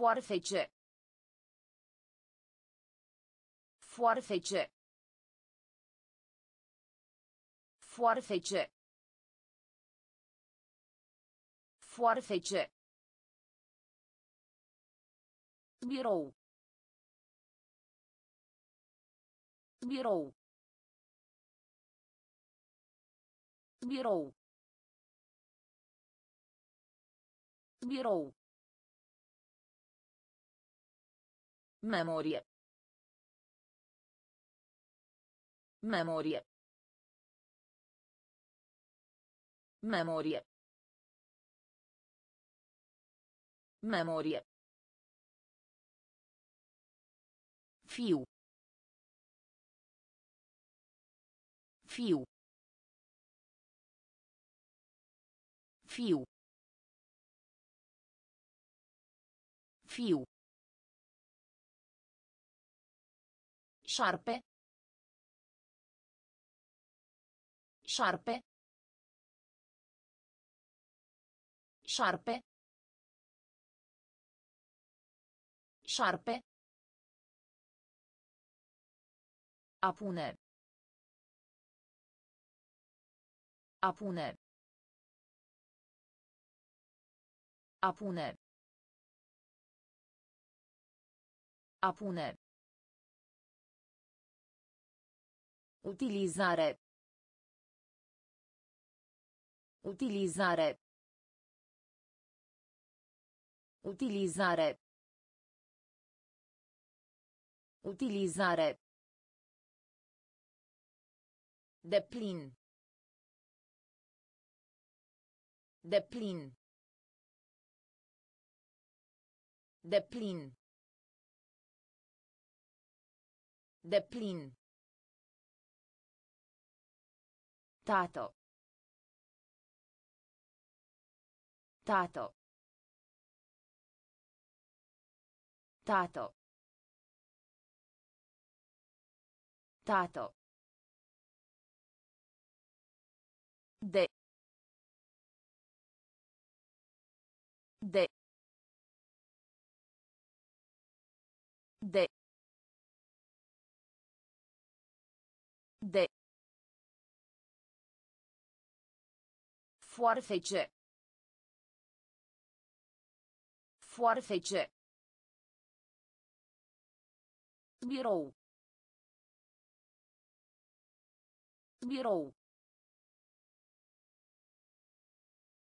Foarfece. Foarfece. Foarfece. Foarfece. Birou. Birou. Birou. Birou. Memorie. Memorie. Memorie. Memorie. Fiu. Fiu. Fiu. Fiu. Șarpe. Șarpe. Șarpe. Șarpe. A pune. A pune. A pune. A pune. Utilizare. Utilizare. Utilizare. Utilizare. Deplin. Deplin. Deplin. Deplin. Tato. Tato. Tato. Tato. De. De. De. De. Foarfece. Foarfece. Birou. Birou.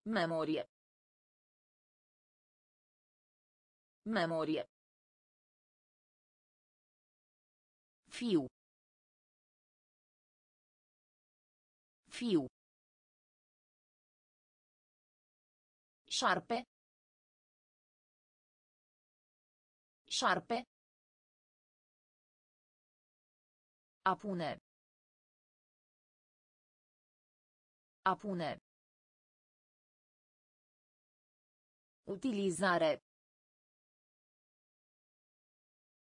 Memorie. Memorie. Fiu. Fiu. Șarpe. Șarpe. A pune. A pune. Utilizare.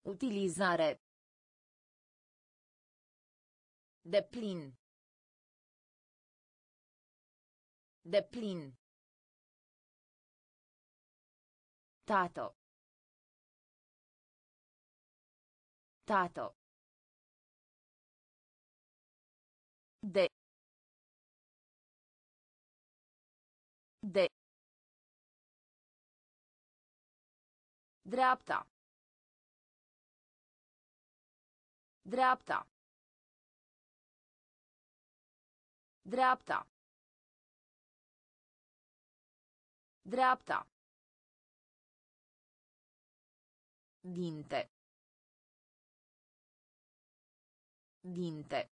Utilizare. Deplin. Deplin. Tato. Tato. De. De. Dreapta. Dreapta. Dreapta. Dreapta. Dinte. Dinte.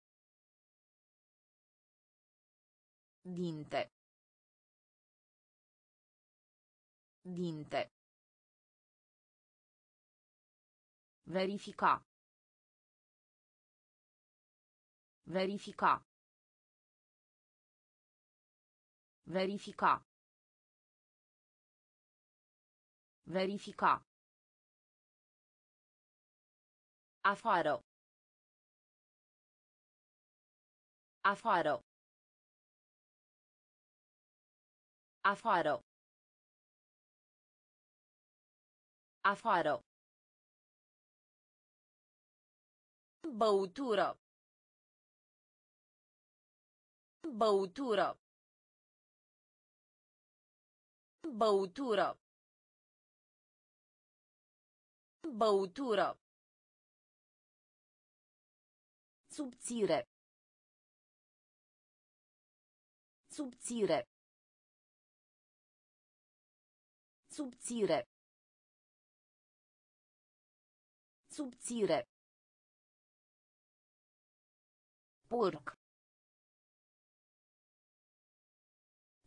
Dinte. Dinte. Verifica. Verifica. Verifica. Verifica. Afară. Afară. Afară. Afară. Băutură. Băutură. Băutură. Băutură. Subțire. Subțire. Subțire. Subțire. Porc.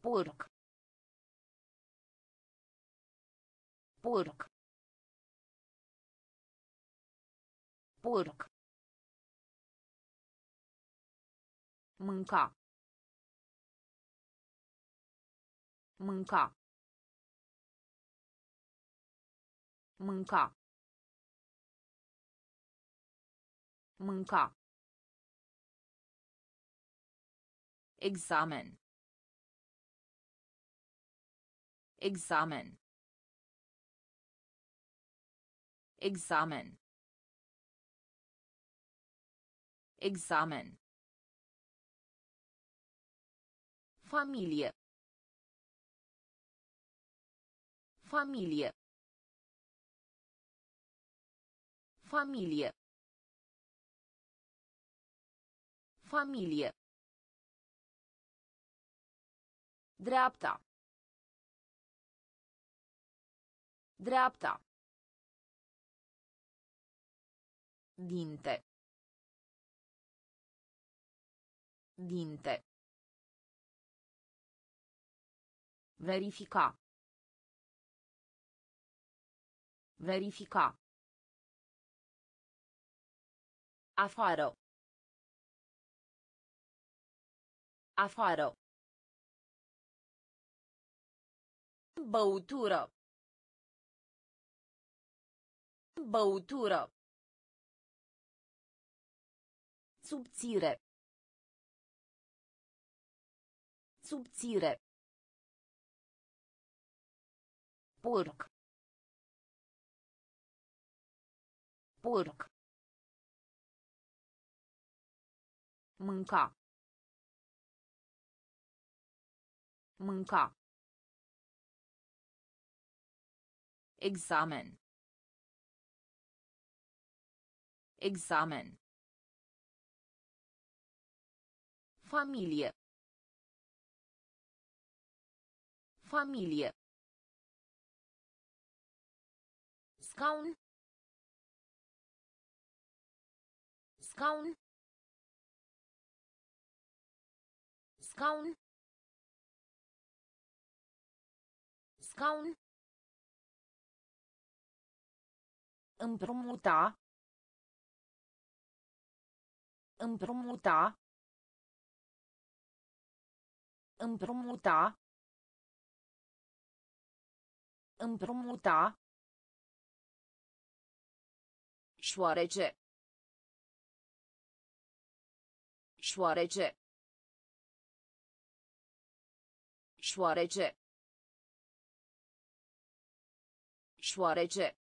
Porc. Porc. Porc. Mânca. Mânca. Mânca. Mânca. Examen. Examen. Examen. Examen. Familie. Familie. Familie. Familie. Dreapta. Dreapta. Dinte. Dinte. Verifica. Verifica. Afară. Afară. Băutură. Băutură. Subțire. Subțire. Porc. Porc. Mânca. Mânca. Examen. Examen. Familie. Familie. Scaun. Scaun. Scaun. Scaun. Împrumuta. Împrumuta. Împrumuta. Împrumuta. Șoarece. Șoarece. Șoarece. Șoarece.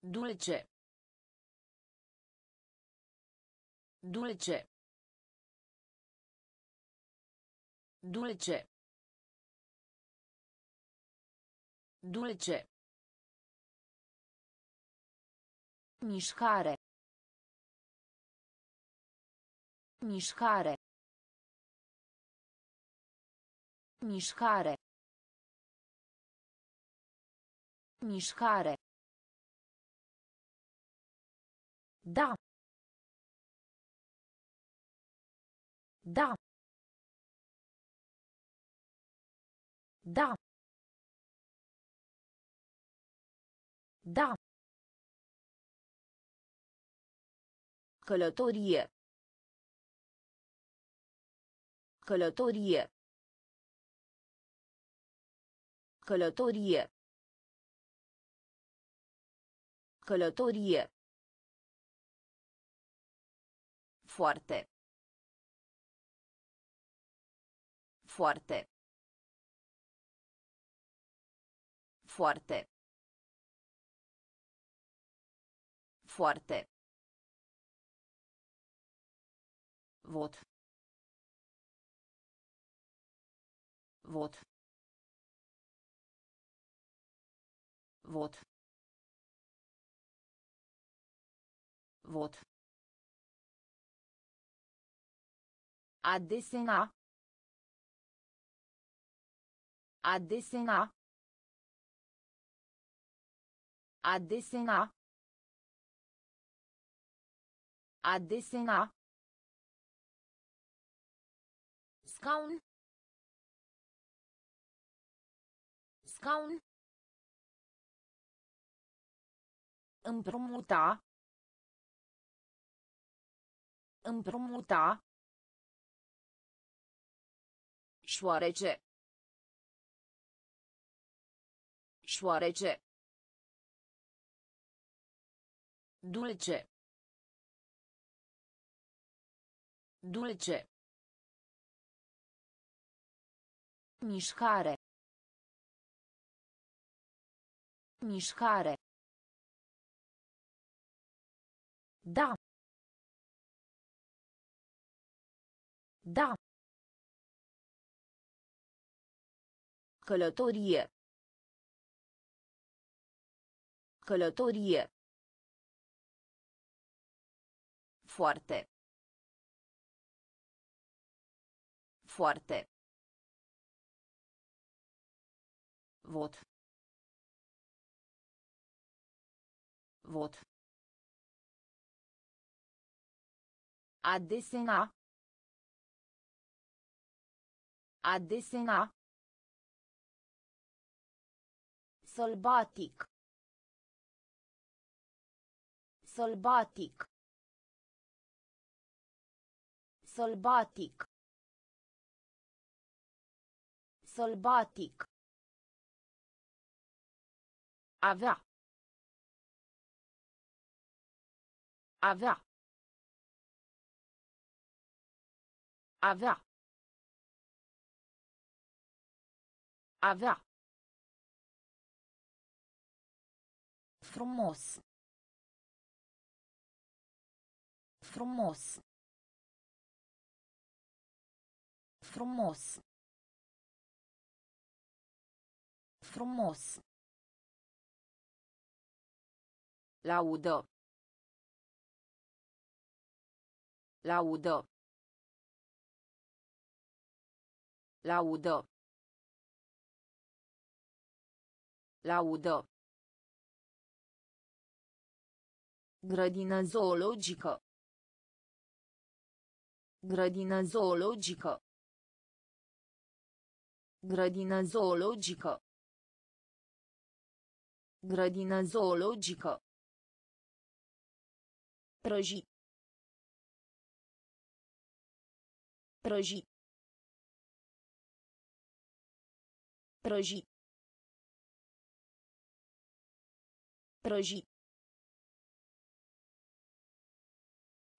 Dulce. Dulce. Dulce. Dulce. Mișcare. Mișcare. Mișcare. Mișcare. Da. Da. Da. Da. Călătorie. Călătorie. Călătorie. Călătorie. Foarte. Foarte. Foarte. Foarte. Vot. Vot. Vot. Vot. A desena. A desena. Scaun. Scaun. Împrumuta. Împrumuta. Șoarece. Șoarece. Dulce. Dulce. Mișcare. Mișcare. Da. Da. Călătorie. Călătorie. Foarte. Foarte. Vot. Vot. A desena. A desena. Sălbatic. Sălbatic. Sălbatic. Sălbatic. Avea. Avea. Avea. Avea. Frumos. Frumos. Frumos. Frumos. Laudă. Laudă. Laudă. Laudă. Grădină zoologică. Grădină zoologică. Grădină zoologică. Grădină zoologică. Prăji. Prăji. Prăji. Prăji.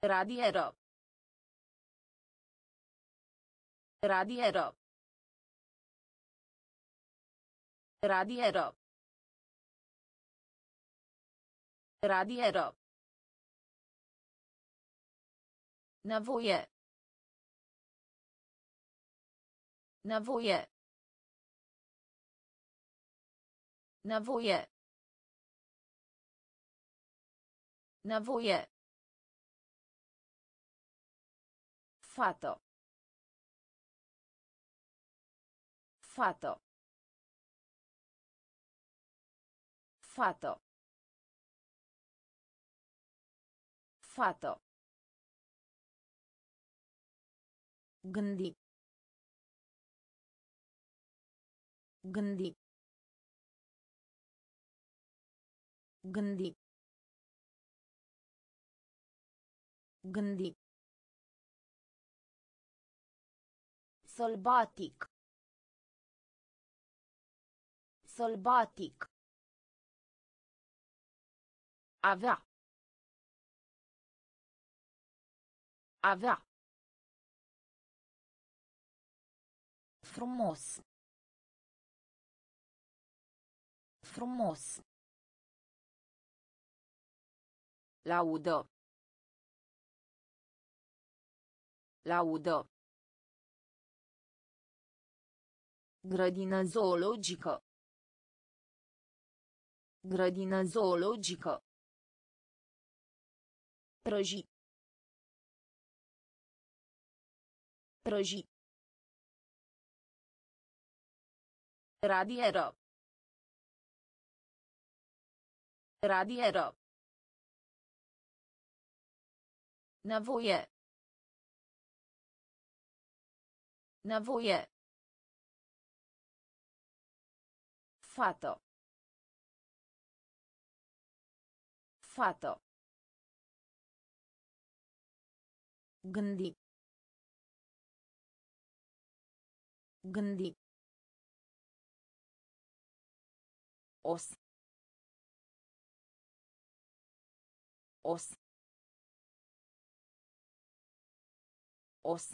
Radieră. Radieră. Radieră. Radieră. Nevoie. Nevoie. Nevoie. Nevoie. Fată. Fată. Fată. Fată. Gândi. Gândi. Gândi. Gândi. Sălbatic. Sălbatic. Avea. Avea. Frumos. Frumos. Laudă. Laudă. Grădină zoologică. Grădină zoologică. Prăji. Prăji. Radieră. Radieră. Nevoie. Nevoie. Fată. Fată. Gândi. Gândi. Os. Os. Os.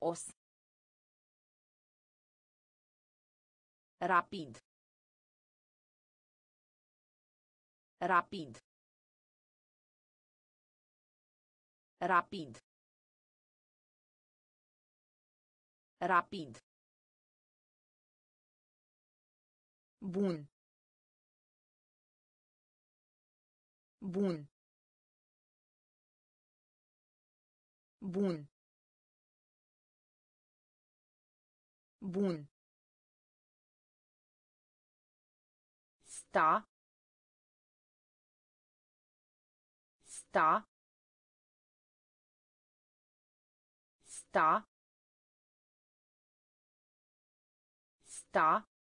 Os. Rapid. Rapid. Rapid. Rapid. Bun. Bun. Bun. Bun. Sta. Sta. Sta. Sta.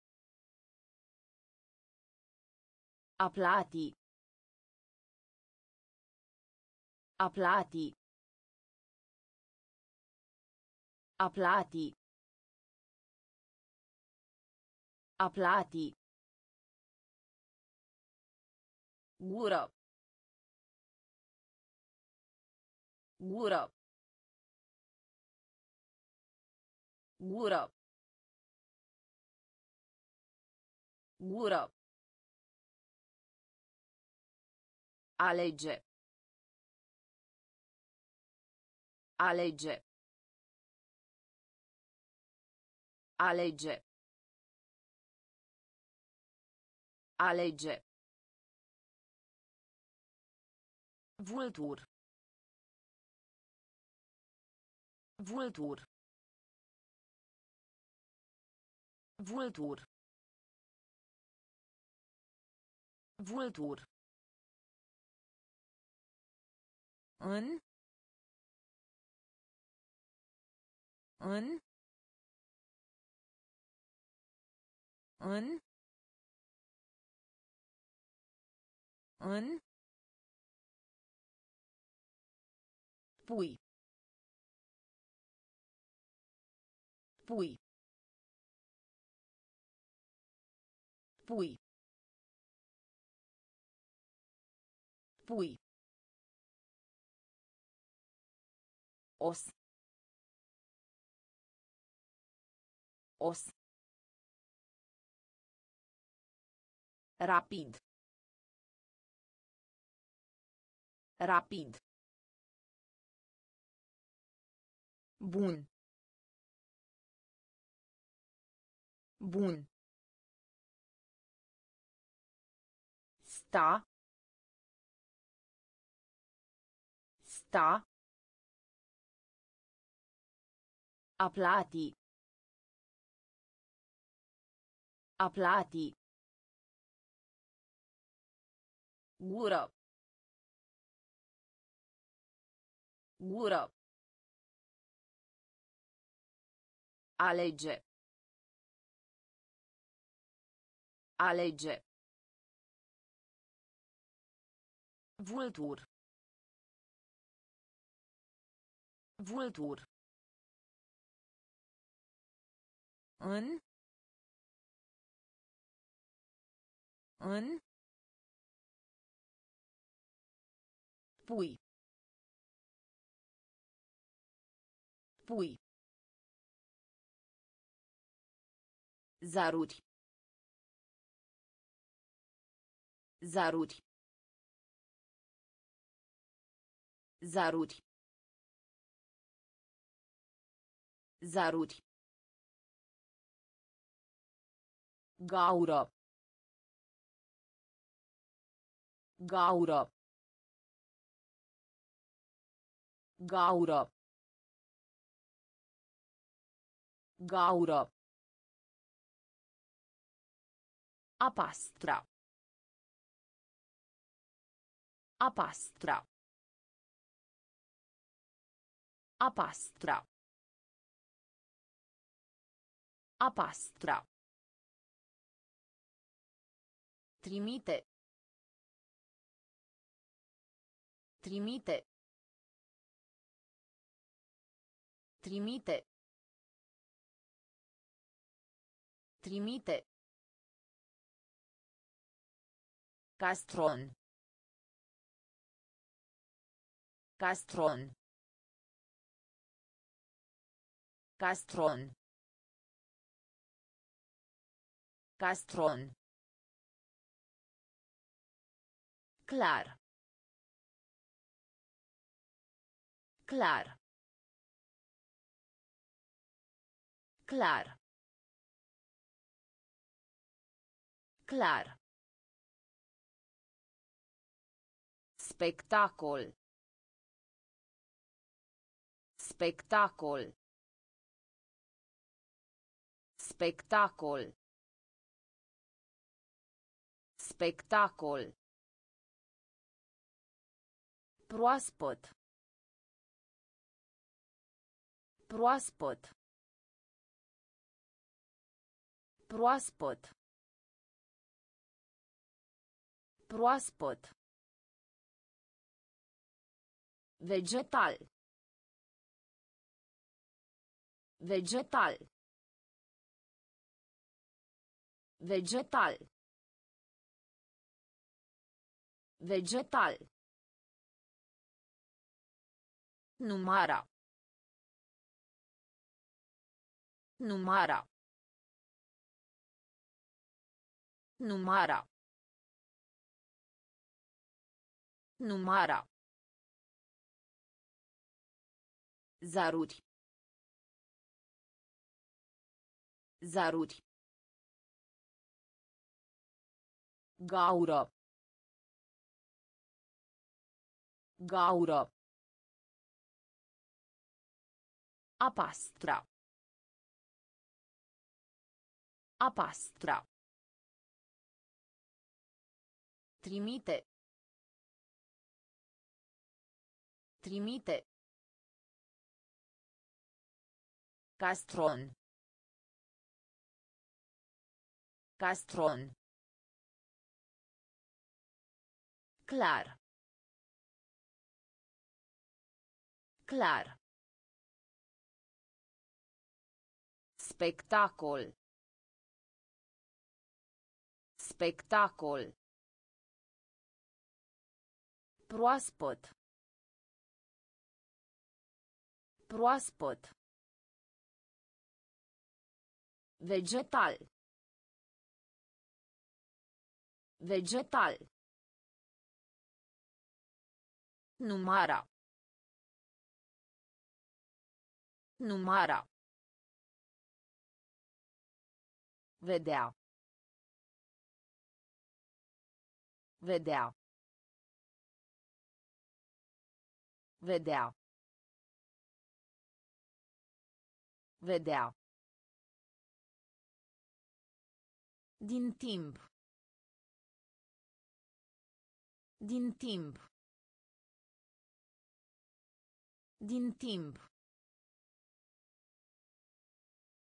Aplati. Aplati. Aplati. Aplati. Gură. Gură. Gură. Gură. Alege. Alege. Alege. Alege. Vultur. Vultur. Vultur. Vultur. În. În. În. În. Pui. Pui. Pui. Pui. Os. Os. Rapid. Rapid. Bun. Bun. Sta. Sta. Aplati. Aplati. Gură. Gură. Alege. Alege. Vultur. Vultur. În. În. Pui. Pui. Zaruri. Zaruri. Zaruri. Zaruri. Gaură. Gaură. Gaură. Gaură. A pastra. A pastra. Trimite. Trimite. Trimite. Trimite. Castron. Castron. Castron. Castron. Clar. Clar. Clar. Clar. Spectacol. Spectacol. Spectacol. Spectacol. Proaspăt. Proaspăt. Proaspăt. Proaspăt. Vegetal. Vegetal. Vegetal. Vegetal. Numara. Numara. Numara. Numara. Zaruri. Zaruri. Gaură. Gaură. A pastra. A pastra. Trimite. Trimite. Castron. Castron. Clar. Clar. Spectacol. Spectacol. Proaspăt. Proaspăt. Vegetal. Vegetal. Numara. Numara. Vedea. Vedea. Vedea. Vedea. Din timp. Din timp. Din timp.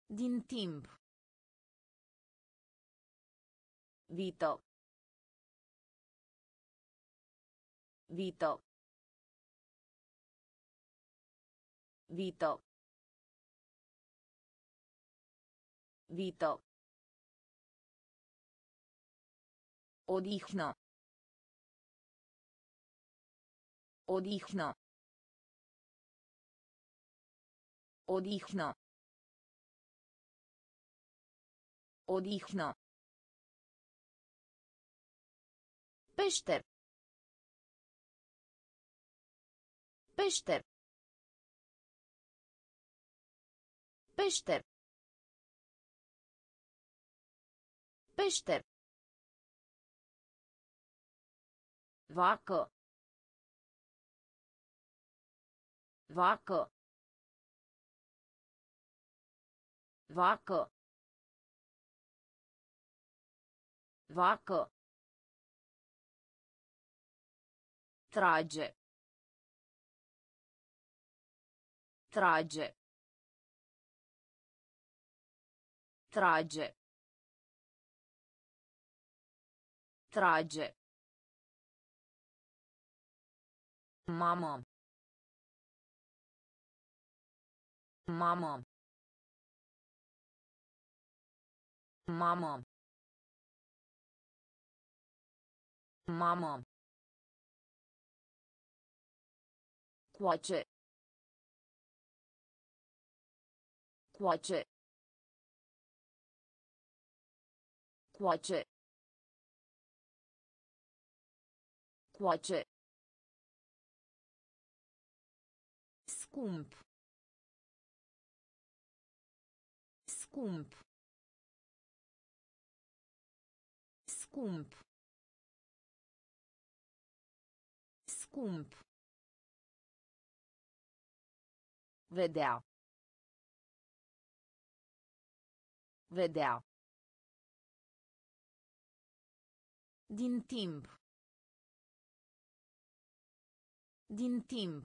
Din timp. Vito. Vito. Vito. Vito. Odihnă. Odihnă. Odihnă. Odihnă. Peșter. Peșter. Peșter. Peșter. Vacă. Vacă. Vacă. Vacă. Trage. Trage. Trage. Trage. Mamă. Mamă. Mamă. Mamă. Coace. Coace. Coace. Coace. Scump. Scump. Scump. Scump. Vedea. Vedea. Din timp. Din timp.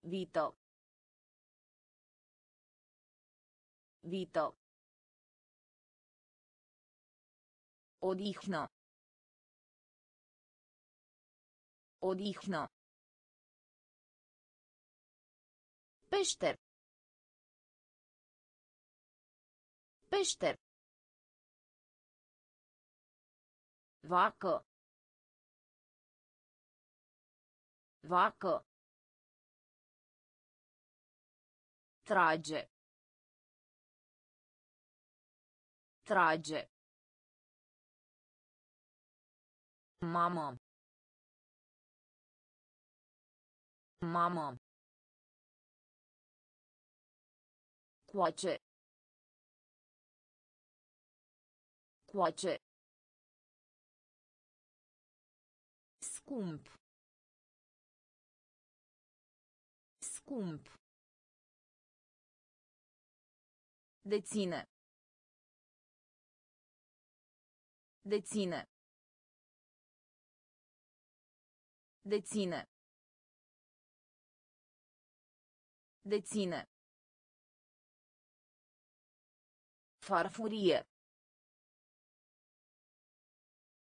Vito. Vito. Odihnă. Odihnă. Peșter. Peșter. Vacă. Vacă. Trage. Trage. Mamă. Mamă. Coace. Coace. Scump. Scump. Deține. Deține. Deține. Deține. Farfurie.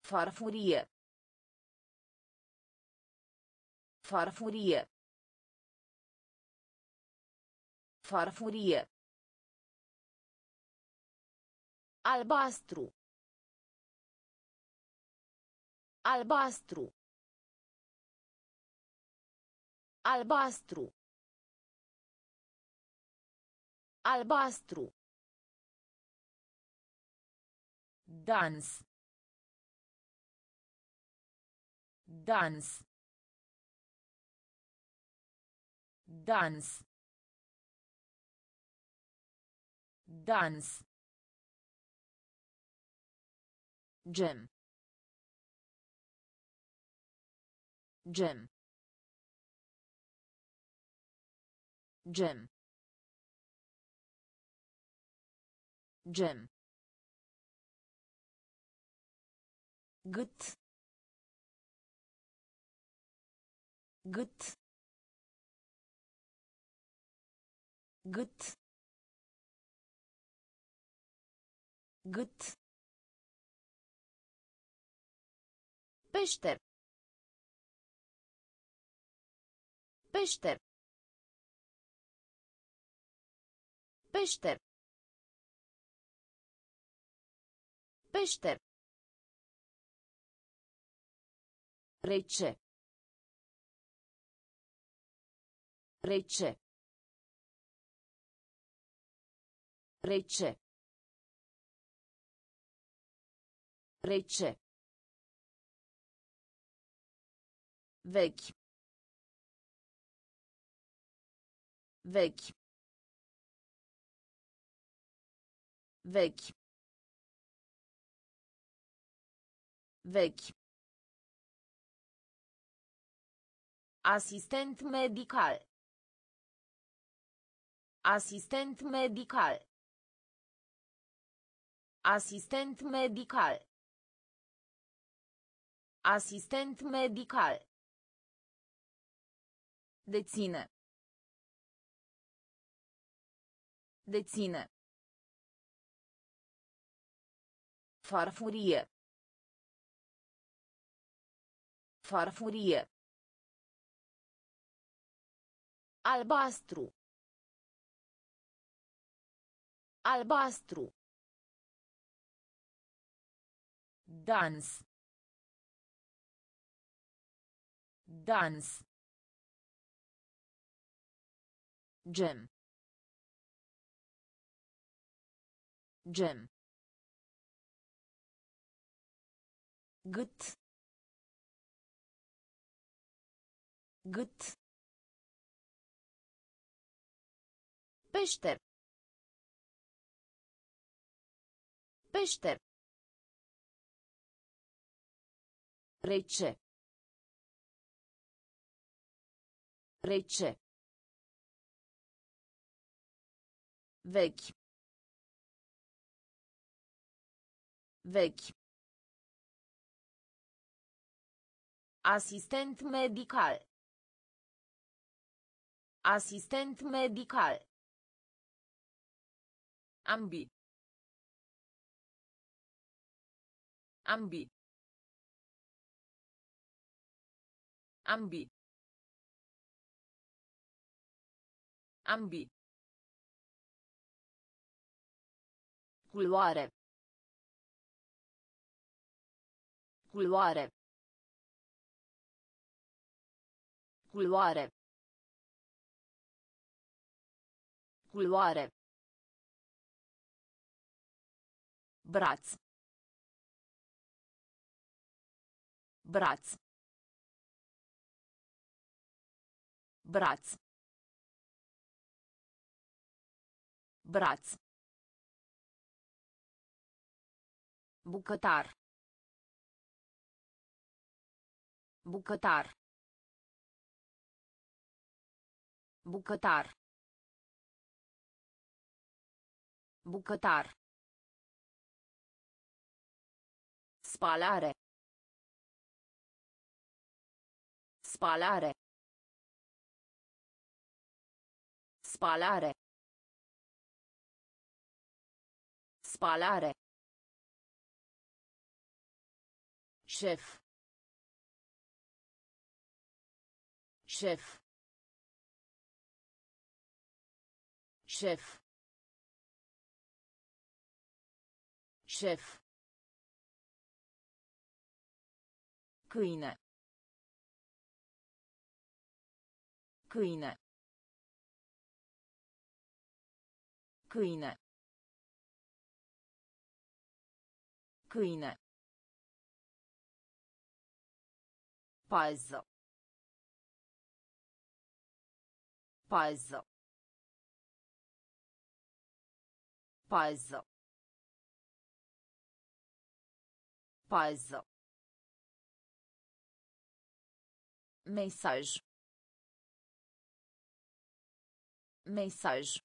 Farfurie. Farfurie. Farfurie. Albastru. Albastru. Albastru. Albastru. Dans. Dans. Dans. Dans. Gem. Gem. Gem. Gem. Gât. Gât. Gât. Gât. Peșter. Peșter. Peșter. Peșter. Rece. Rece. Rece. Rece. Vechi. Vechi. Vechi. Vechi. Asistent medical. Asistent medical. Asistent medical. Asistent medical. Deține. Deține. Farfurie. Farfurie. Albastru. Albastru. Dans. Dans. Gem. Gem. Gât. Gât. Peșter. Peșter. Rece. Rece. Vechi. Vechi. Asistent medical. Asistent medical. Ambi. Ambi. Ambi. Ambi. Culoare. Culoare. Culoare. Culoare. Braț. Braț. Braț. Braț. Bucătar. Bucătar. Bucătar. Bucătar. Spalare. Spalare. Spalare. Spalare. Șef. Șef. Șef. Șef. Câine. Câine. Câine. Câine. Pază. Pază. Pază. Pază. mensagem. Mensagem.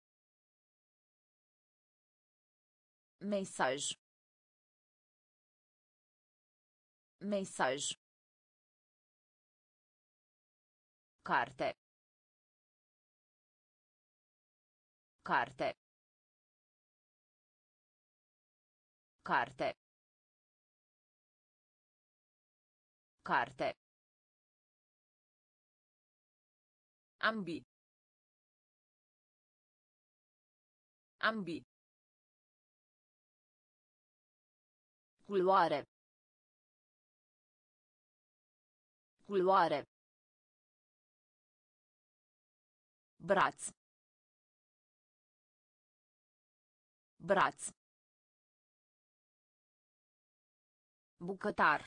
Mensagem. Mensagem. Carte carte carte carte Ambi. Ambi. Culoare. Culoare. Braț. Braț. Bucătar.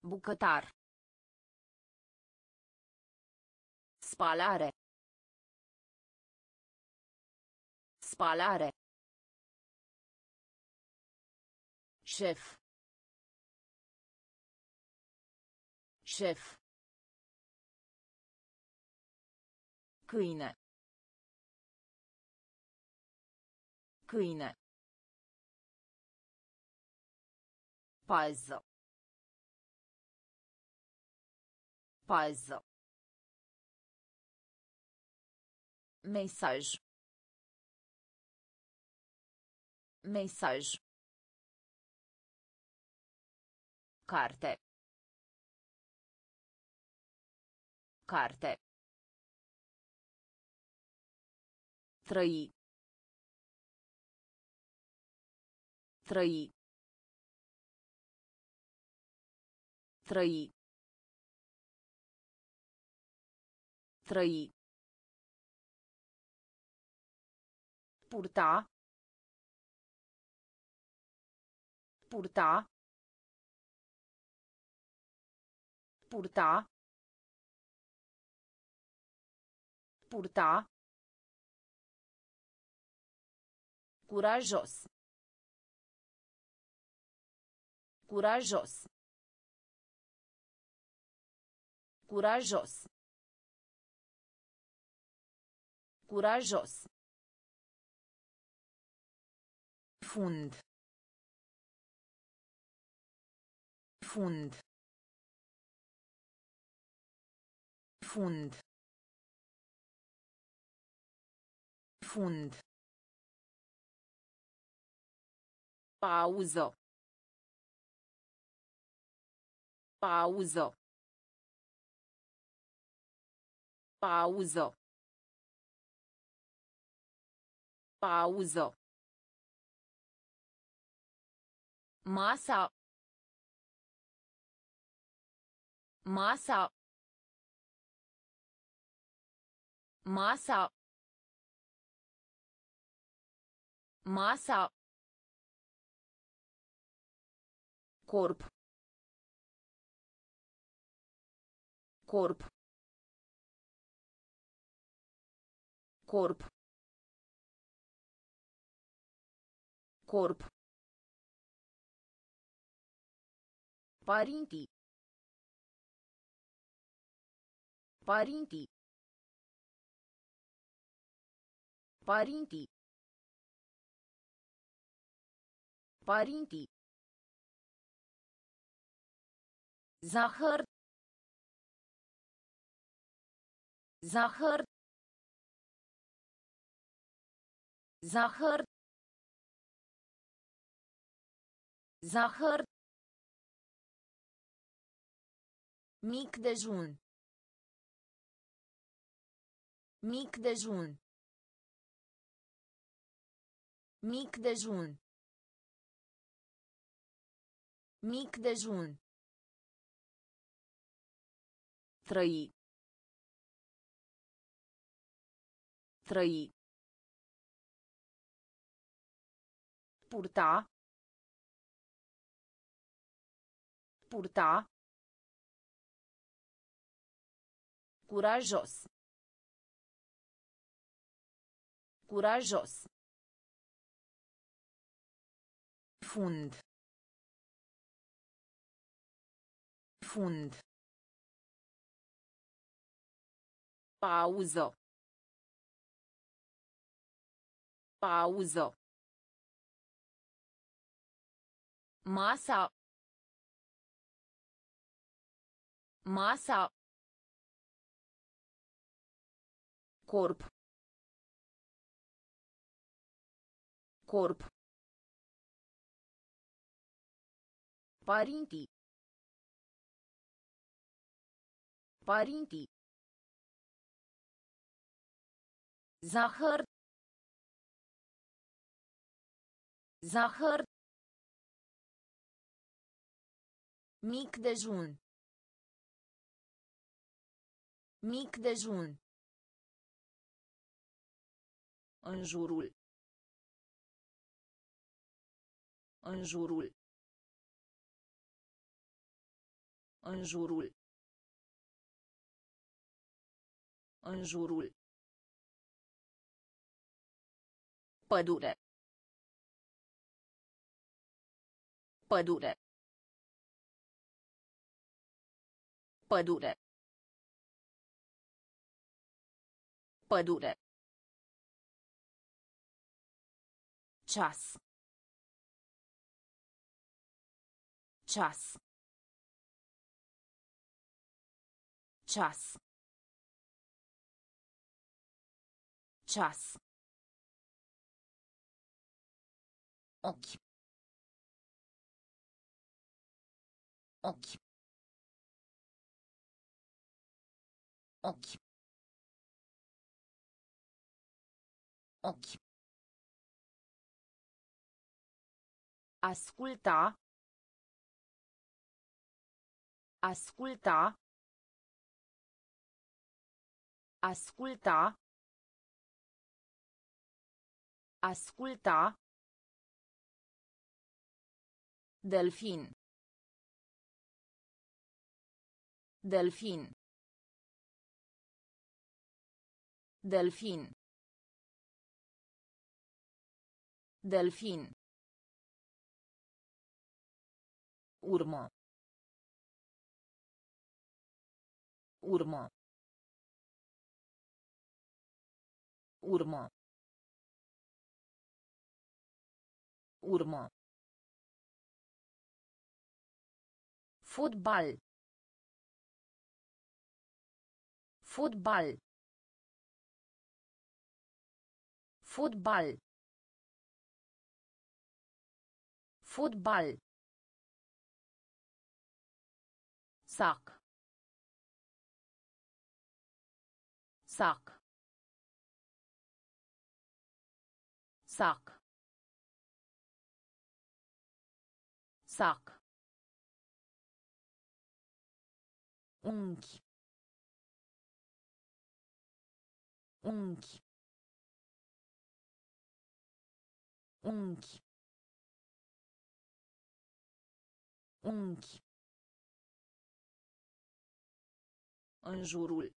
Bucătar. Spalare. Spalare. Șef. Șef. Câine. Câine. Pază. Pază. Mesaj. Mesaj. Carte. Carte. Trăi. Trăi. Trăi. Trăi. Purta. Purta. Purta. Purta. Curajos. Curajos. Curajos. Curajos. Fund. Fund. Fund. Fund. Pauză. Pauză. Pauză. Pauză. Masa. Masa. Masa. Masa. Corp. Corp. Corp. Corp. Părinții. Părinții. Părinții. Părinții. Zahăr. Zahăr. Zahăr. Zahăr. Mic dejun. Mic dejun. Mic dejun. Mic dejun. Trăi. Trăi. Purta. Purta. Curajos. Curajos. Fund. Fund. Pauză. Pauză. Masa. Masa. Corp. Corp. Părinții. Părinții. Zahăr. Zahăr. Mic dejun. Mic dejun. În jurul. În jurul. În jurul. În jurul. Pădure. Pădure. Pădure. Pădure. Ceas. Ceas. Ceas. Ceas. Ochi. Ochi. Ochi. Ochi. Asculta. Asculta. Asculta. Asculta. Delfin. Delfin. Delfin. Delfin. Urmă. Urmă. Urmă. Urmă. Fotbal. Fotbal. Fotbal. Fotbal. sak. Sak. Sak. Sak. Ung ung ung ung În jurul.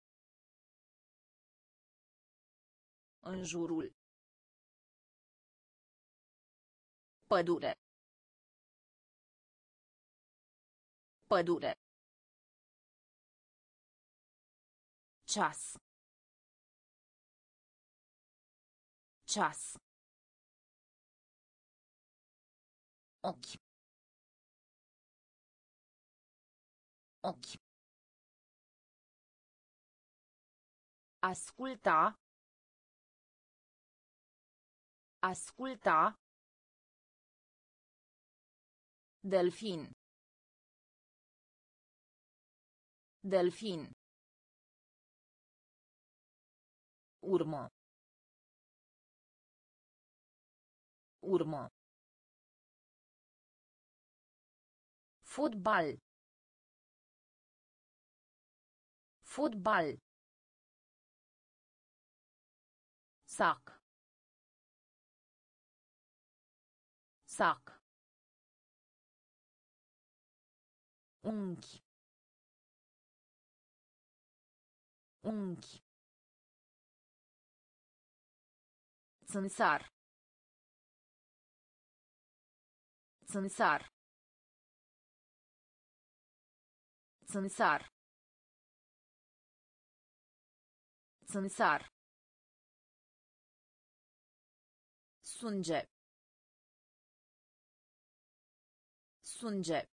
În jurul. Pădure. Pădure. Ceas. Ceas. Ochi. Ochi. Asculta. Asculta. Delfin. Delfin. Urmă. Urmă. Fotbal. Fotbal. Sac. Sac. Unchi. Unchi. Țânțar. Țânțar. Țânțar. Țânțar. Sunge. Sunge.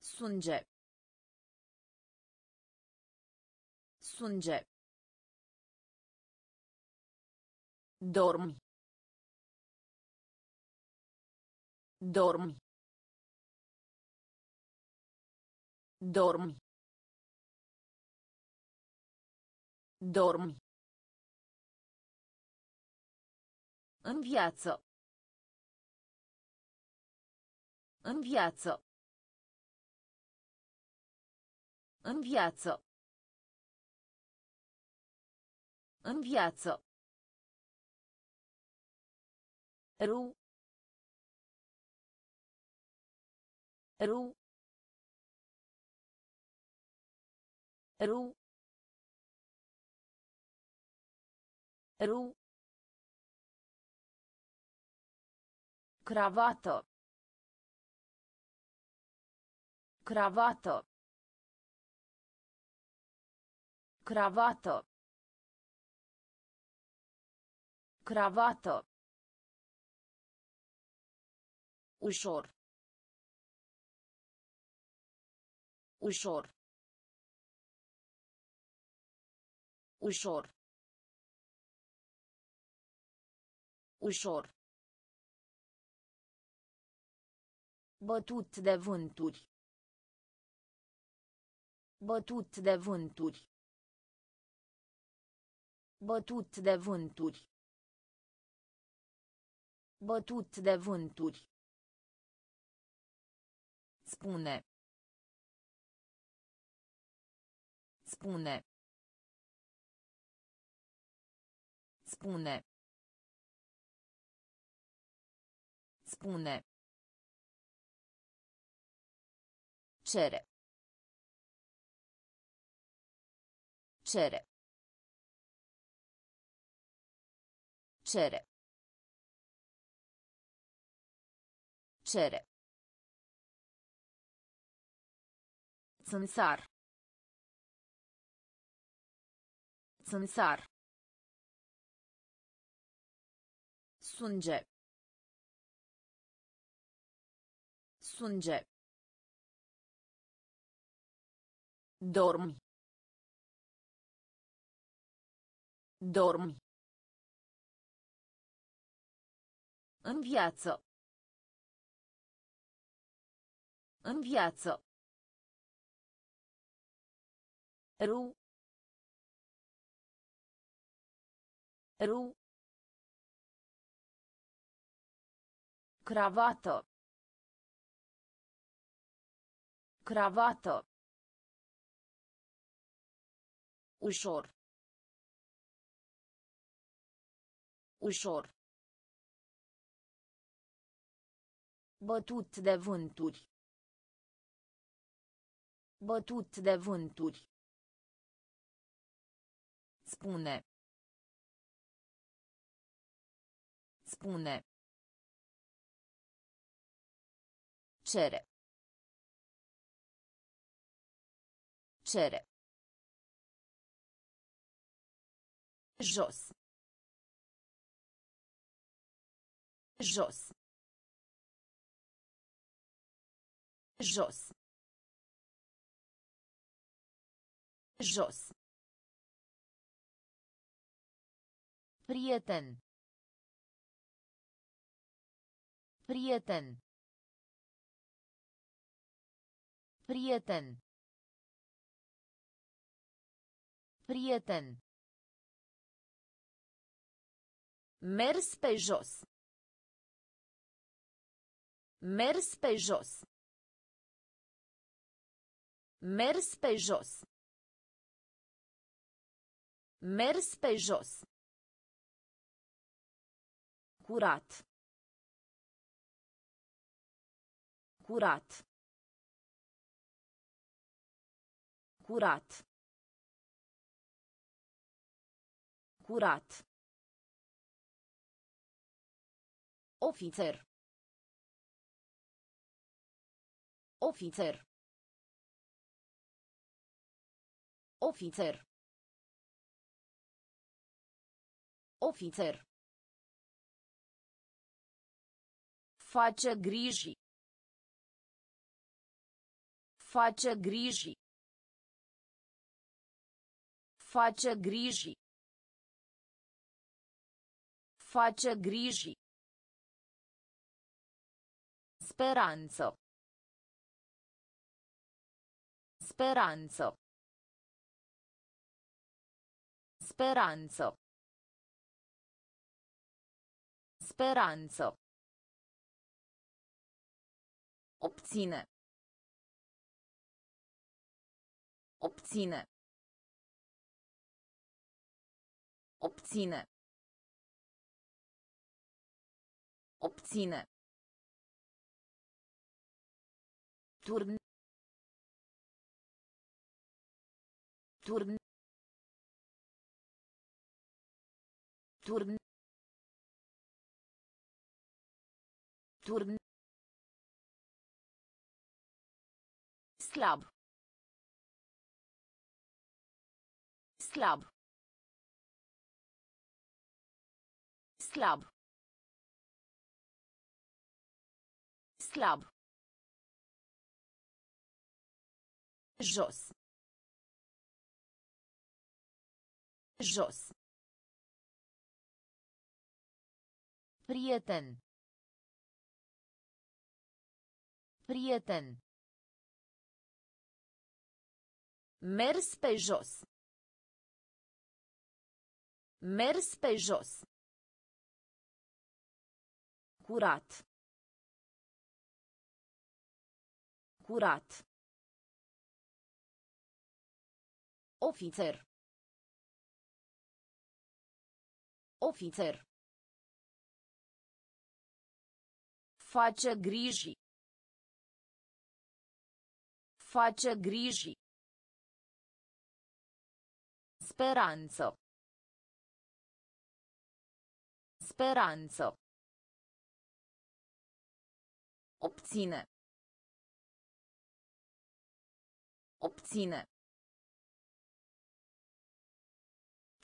Sunge. Sunge. Dormi. Dormi. Dormi. Dormi. În viață. În viață. În viață. În viață. Ru. Ru. Ru. Ru. Cravată. Cravată. Cravată. Cravată. Ușor. Ușor. Ușor. Ușor. Bătut de vânturi. Bătut de vânturi. Bătut de vânturi. Bătut de vânturi. Spune. Spune. Spune. Spune. Cere. Cere. Cere. Cere. Țânțar. Țânțar. Sunge. Sunge. Dormi. Dormi. În viață. În viață. Ru. Ru. Cravată. Cravată. Ușor. Ușor. Bătut de vânturi. Bătut de vânturi. Spune. Spune. Cere. Cere. Jos. Jos. Jos. Jos. Prieten. Prieten. Prieten. Prieten. Mers pe jos. Mers pe jos. Mers pe jos. Mers pe jos. Curat. Curat. Curat. Curat. Ofițer. Ofițer. Ofițer. Ofițer. Face griji. Face griji. Face griji. Face griji. Speranță. Speranță. Speranță. Speranță. Obține. Obține. Obține. Obține. Turn. Turn. Turn. Turn. Slab. Slab. Slab. Slab. Jos. Jos. Prieten. Prieten. Mers pe jos. Mers pe jos. Curat. Curat. Ofițer. Ofițer. Face griji. Face griji. Speranță. Speranță. Obține. Obține.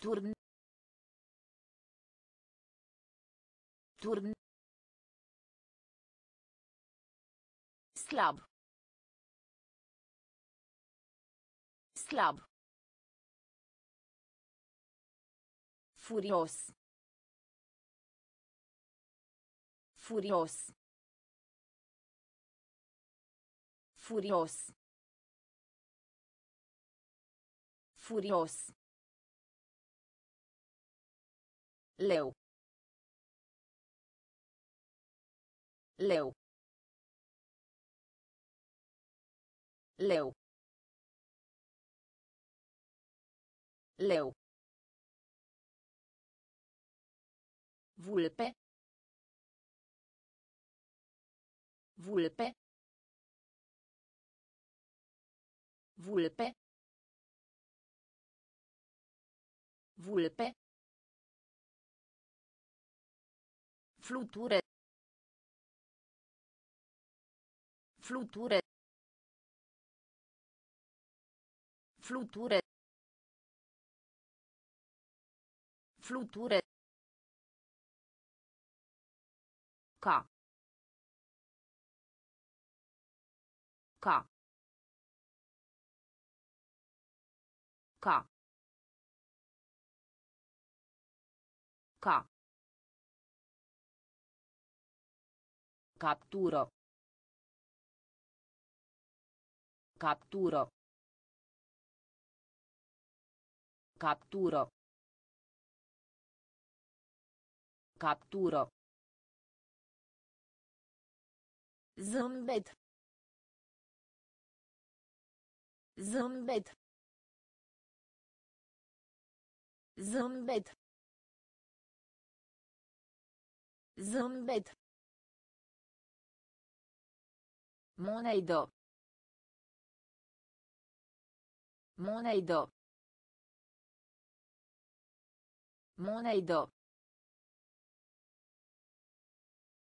Turn. Turn. Slab. Slab. Furios. Furios. Furios. Furios. Leu. Leu. Leu. Leu. Vulpe. Vulpe. Vulpe. Vulpe. Fluture. Fluture. Fluture. Fluture. Ca. Ca. Ca. Ca. Captură. Captură. Captură. Captură. Zâmbet. Zâmbet. Zâmbet. Zâmbet. monaido monaido monaido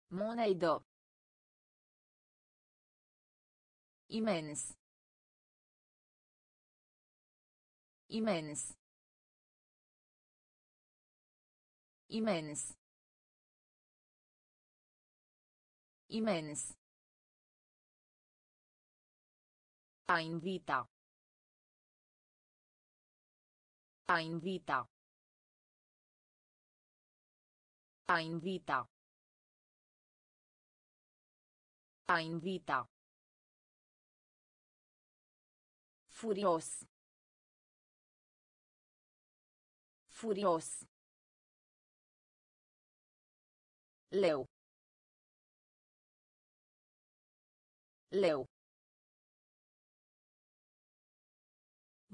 monaido imens imens imens imens A invita. A invita. A invita. A invita. Furios. Furios. Leu. Leu.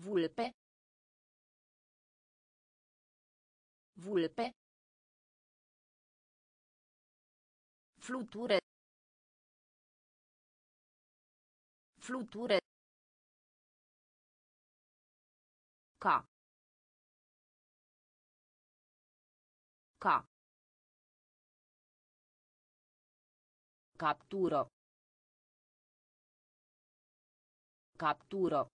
Vulpe. Vulpe. Fluture. Fluture. Ca. Ca. Captură. Captură.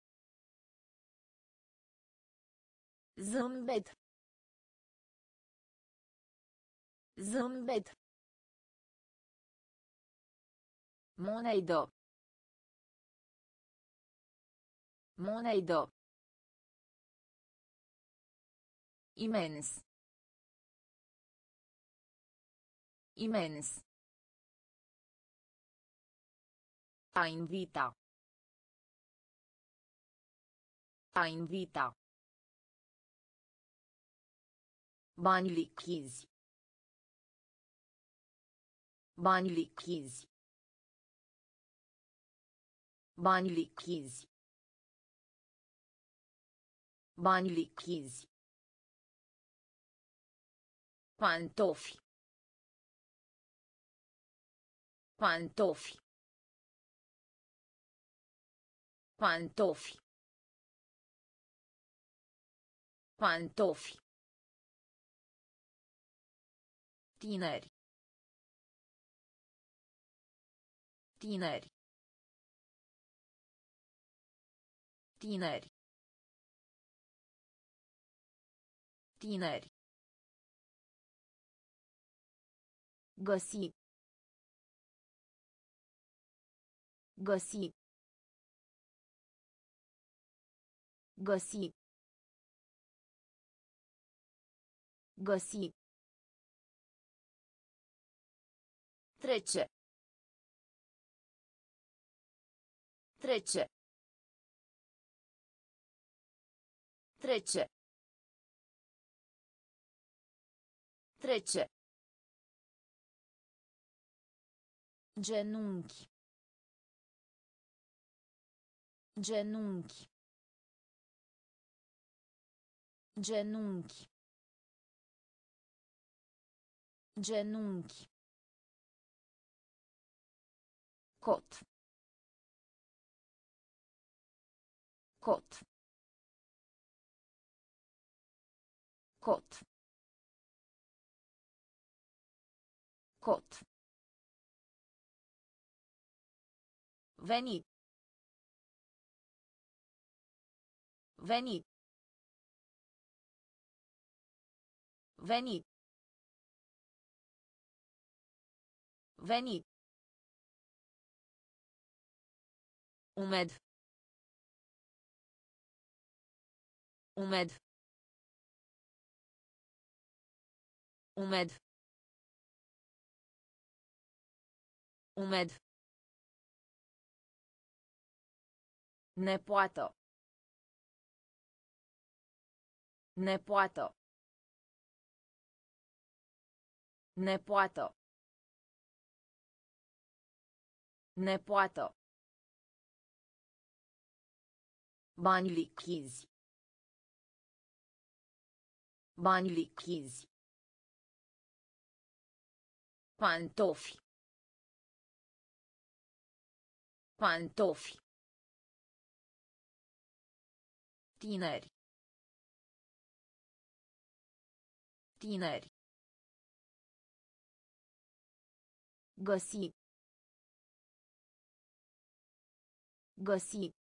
Zâmbet. Zâmbet. Monedă. Monedă. Imens. Imens. A invita. A invita. Bani lichizi. Bani lichizi. Bani lichizi. Bani lichizi. Pantofi. Pantofi. Pantofi. Pantofi. Tineri. Tineri. Tineri. Tineri. Găsi. Găsi. Găsi. Găsi. Trece. Trece. Trece. Trece. Genunchi. Genunchi. Genunchi. Genunchi. Cot. Cot. Cot. Cot. Veni. Veni. Veni. Veni. Umed. Umed. Umed. Umed. Nepoată. Nepoată. Nepoată. Nepoată. Bani lichizi. Bani lichizi. Pantofi. Pantofi. Tineri. Tineri. Găsi. Găsi.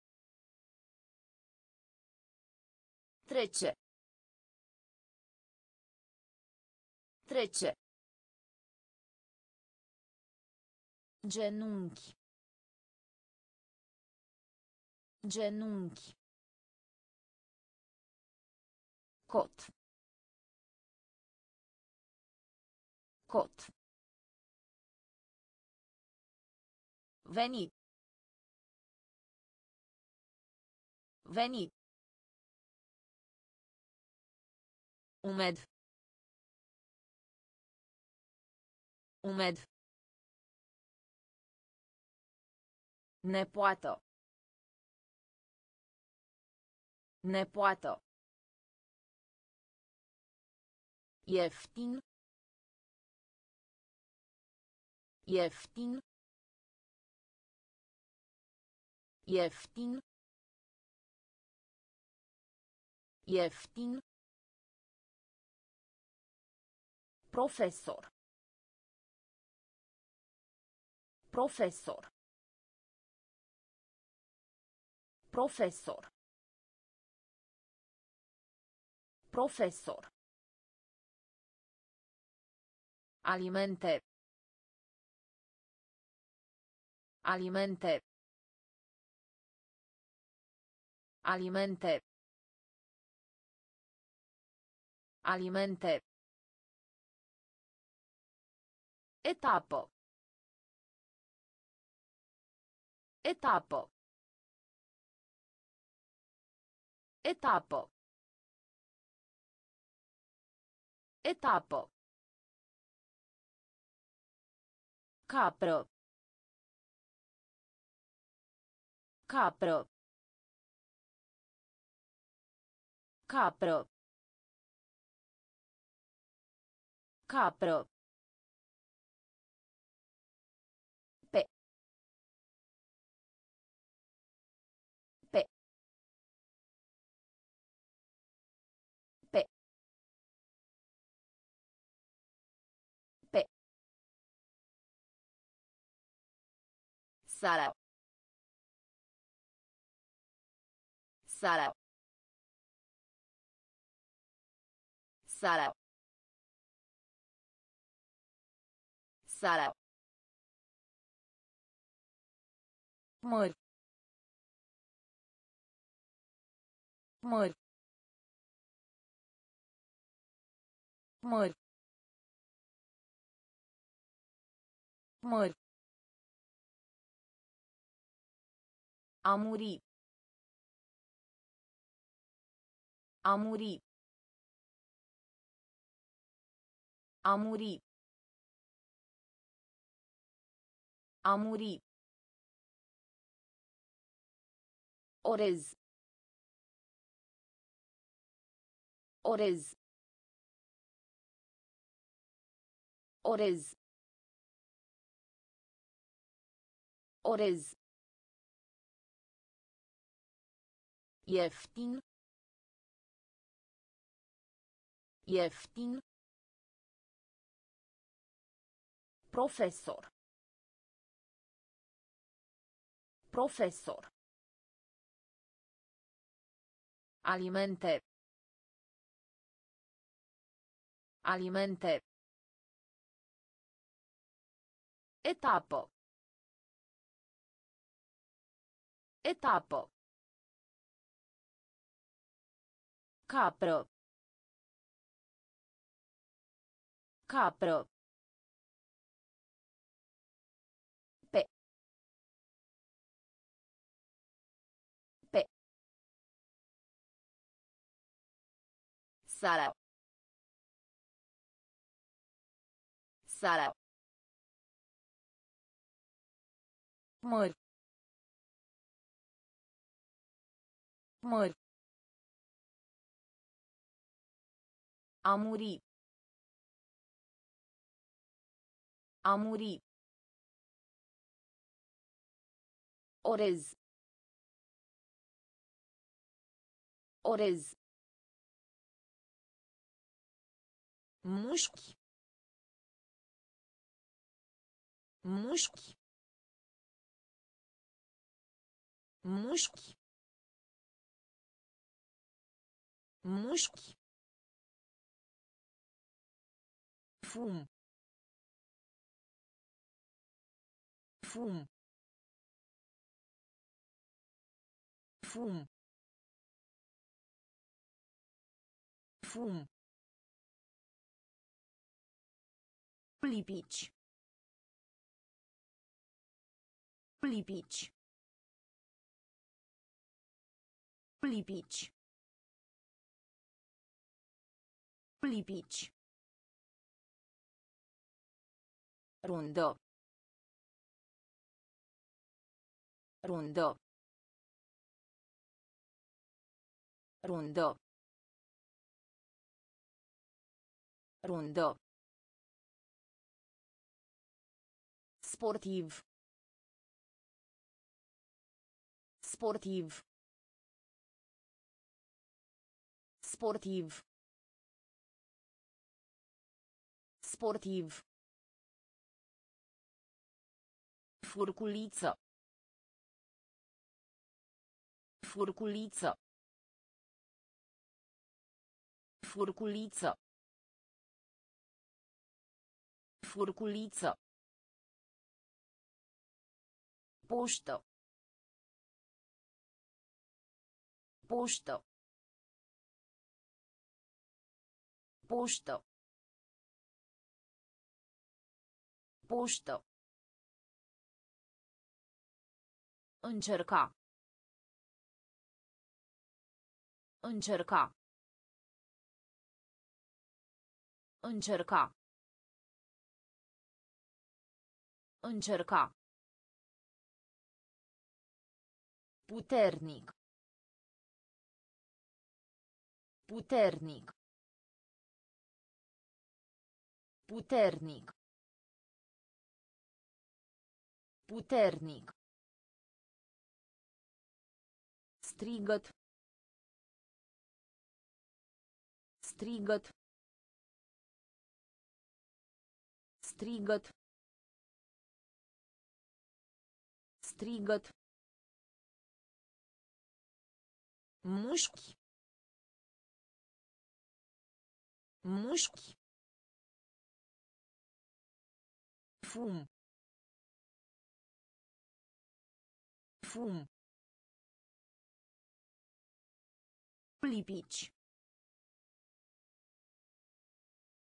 Trece. Trece. Genunchi. Genunchi. Cot. Cot. Veni. Veni. Umed. Umed. Nepoată. Nepoată. Ieftin. Ieftin. Ieftin. Ieftin. Profesor. Profesor. Profesor. Profesor. Alimente. Alimente. Alimente. Alimente. Etapă. Etapă. Etapă. Etapă. Capră. Capră. Capră. Capră. Sara. Sara. Sara. Sara. Mări. Mări. Mări. Mări. A muri. A muri. A muri. A muri. Orez. Orez. Orez. Orez. Ieftin. Ieftin. Profesor. Profesor. Alimente. Alimente. Etapă. Etapă. Capră. Capră. Pe. Pe. Sara. Sara. Mări. Mări. A muri. A muri. Orez. Orez. Mușchi. Mușchi. Mușchi. Mușchi. Fum. Fum. Fum. Fum. Lipici. Lipici. Lipici. Lipici. Rundă. Rundă. Rundă. Rundă. Sportiv. Sportiv. Sportiv. Sportiv. Furculiță. Furculiță. Furculiță. Furculiță. Poștă. Poștă. Poștă. Poștă. Încerca. Încerca. Încerca. Încerca. Puternic. Puternic. Puternic. Puternic. Strigăt. Strigăt. Strigăt. Strigăt. Mușchi. Mușchi. Fum. Fum. Lipici.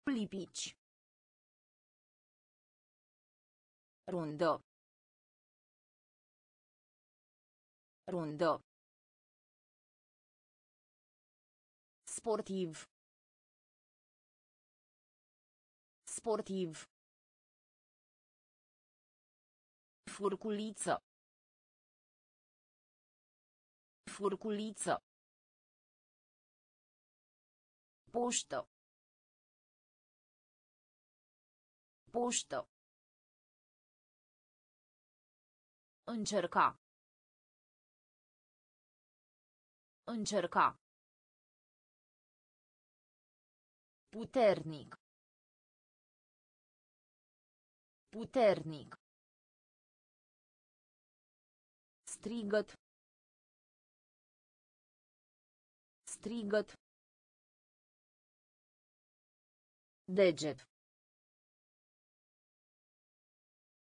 Lipici. Rundă. Rundă. Sportiv. Sportiv. Furculiță. Furculiță. Poștă. Poștă. Încerca. Încerca. Puternic. Puternic. Strigăt. Strigăt. Deget.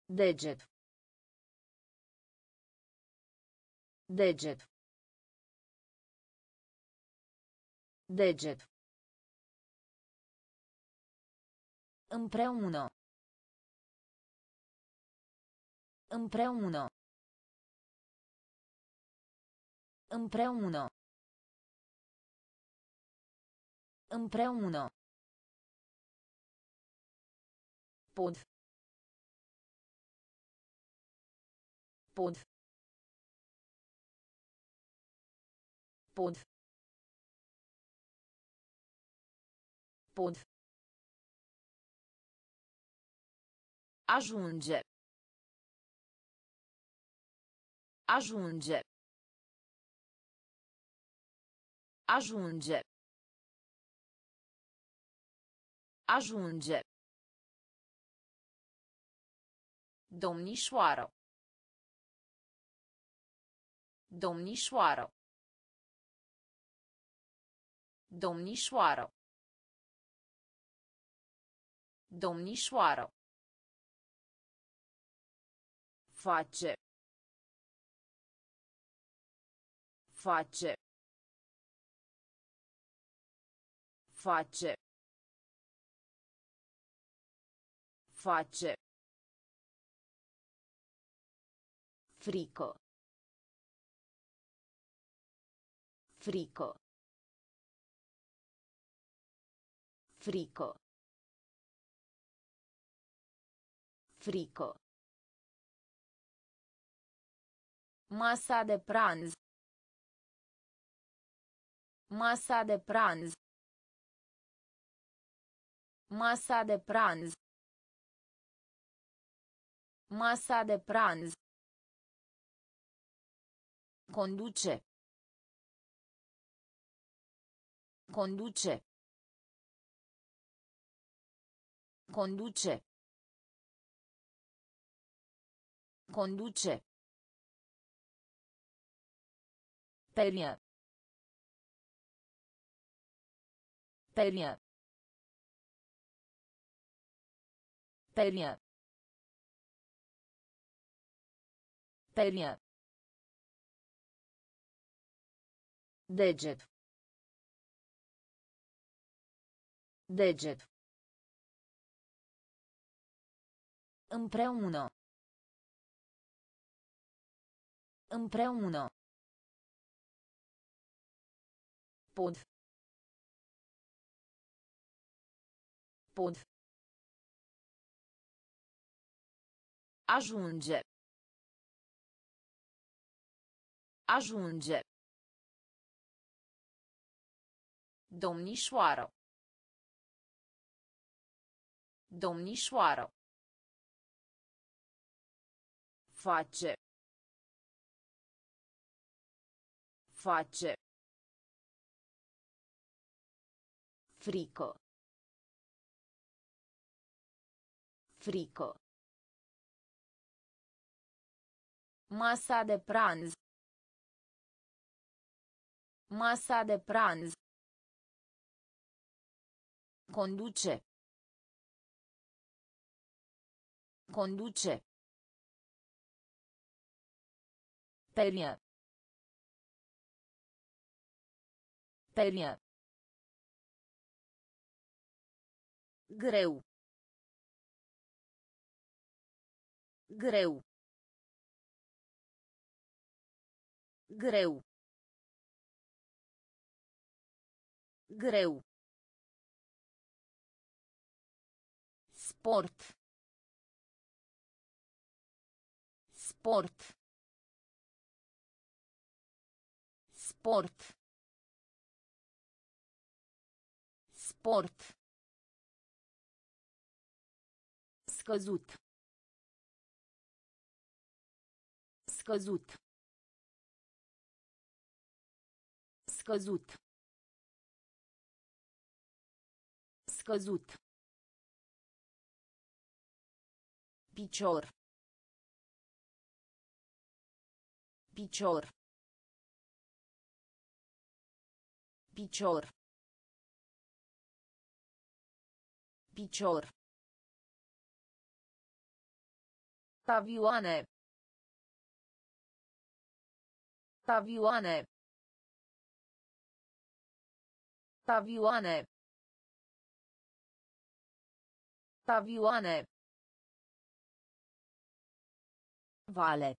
Deget. Deget. Deget. Împreună. Împreună. Împreună. Împreună. Pod. Pod. Pod. Pod. Ajunge. Ajunge. Ajunge. Ajunge. Domnișoară. Domnișoară. Domnișoară. Domnișoară. Face. Face. Face. Face. Frică. Frică. Frică. Frică. Masa de pranz. Masa de pranz. Masa de pranz. Masa de pranz. Conduce. Conduce. Conduce. Conduce. Perie. Perie. Perie. Perie. Deget. Deget. Împreună. Împreună. Pod. Pod. Ajunge. Ajunge. Domnișoară. Domnișoară. Face. Face. Frico. Frico. Masa de pranz. Masa de pranz. Conduce. Conduce. Perie. Perie. Greu. Greu. Greu. Greu. Sport. Sport. Sport. Sport. Scăzut. Scăzut. Scăzut. Scăzut. Picior. Picior. Picior. Picior. Avioane. Avioane. Avioane. Avioane. Vale.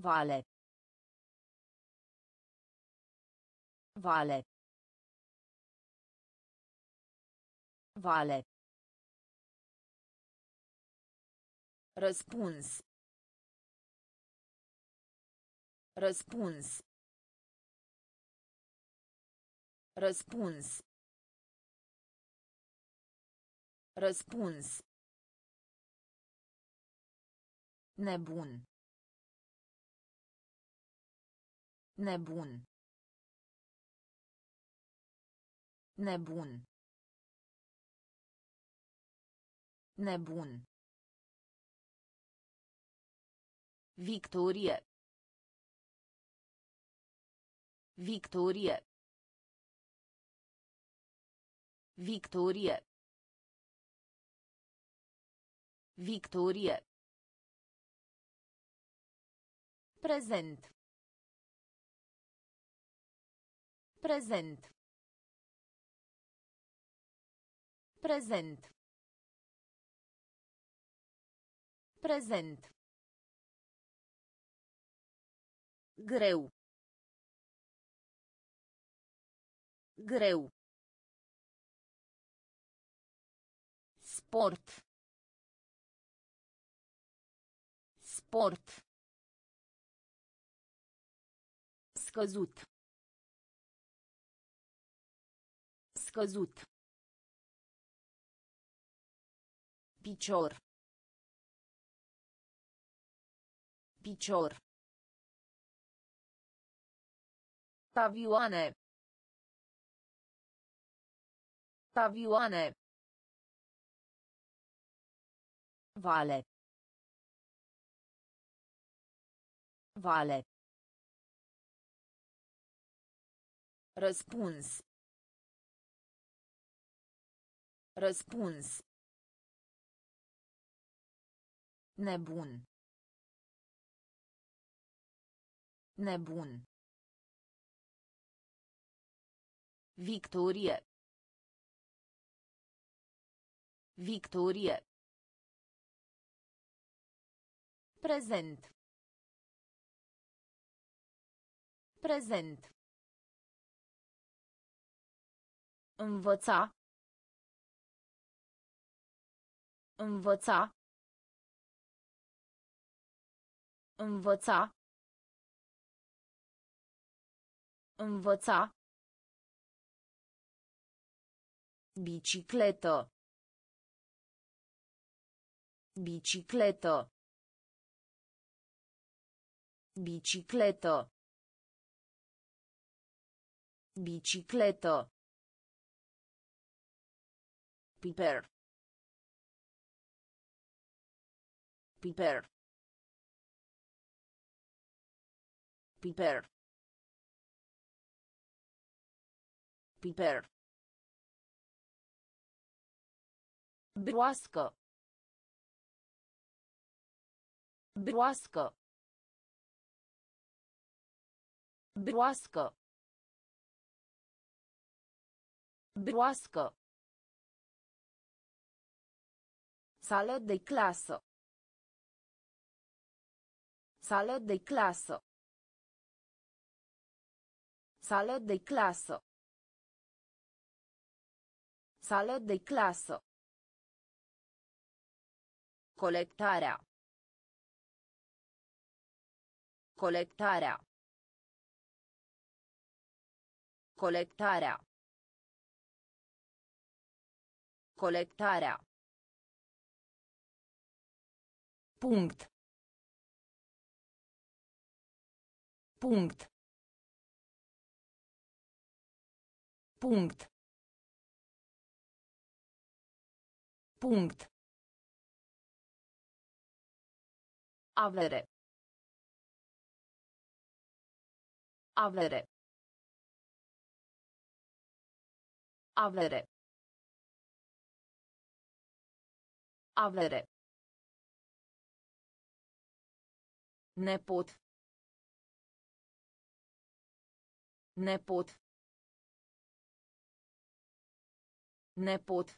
Vale. Vale. Vale. Răspuns. Răspuns. Răspuns. Răspuns. Nebun. Nebun. Nebun. Nebun. Victorie. Victorie. Victorie. Victorie. Prezent. Prezent. Prezent. Prezent. Greu. Greu. Sport. Sport. Scăzut. Scăzut. Picior. Picior. Avioane. Avioane. Vale. Vale. Răspuns. Răspuns. Nebun. Nebun. Victorie. Victorie. Prezent. Prezent. Învăța. Învăța. Învăța. Învăța. Bicicletă. Bicicletă. Bicicletă. Bicicletă. Piper. Piper. Piper. Piper. Broască. Broască. Broască. Broască. Sală de clasă. Sală de clasă. Sală de clasă. Sală de clasă. Colectarea. Colectarea. Colectarea. Colectarea. Punct. Punct. Punct. Punct. Avere. Avere. Avere. Avere. Nepot. Nepot. Nepot.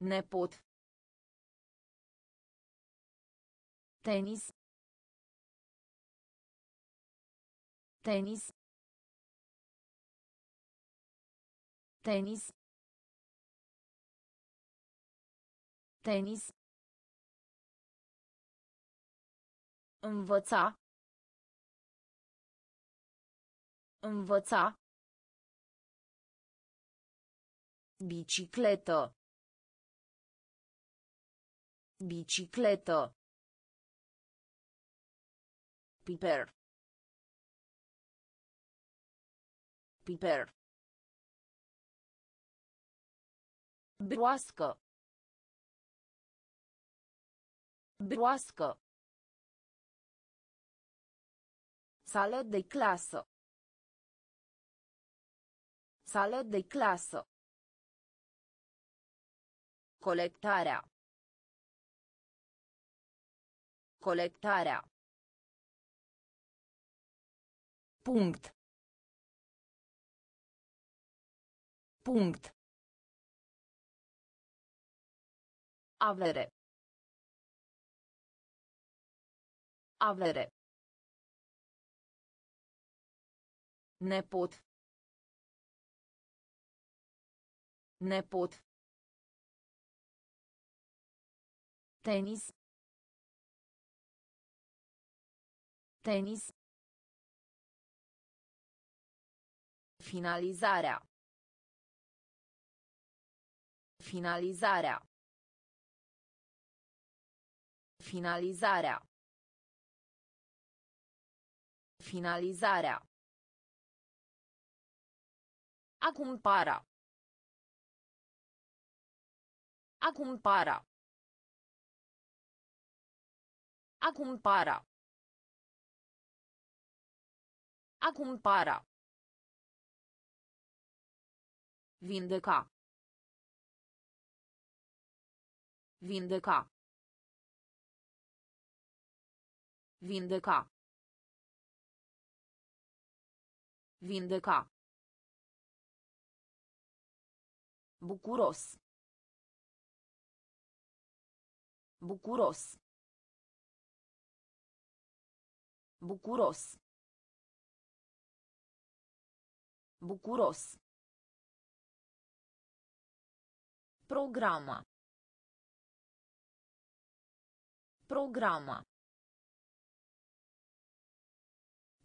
Nepot. Tenis. Tenis. Tenis. Tenis. Învăța. Învăța. Bicicletă. Bicicletă. Piper. Piper. Broască. Broască. Sală de clasă. Sală de clasă. Colectarea. Colectarea. Punct. Punct. Avere. Avere. Nepot. Nepot. Tenis. Tenis. Finalizarea. Finalizarea. Finalizarea. Finalizarea. A cumpara. A cumpara. A cumpara. A cumpara. Vindeca. Vindeca. Vindeca. Vindeca. Bucuros. Bucuros. Bucuros. Bucuros. Programa. Programa.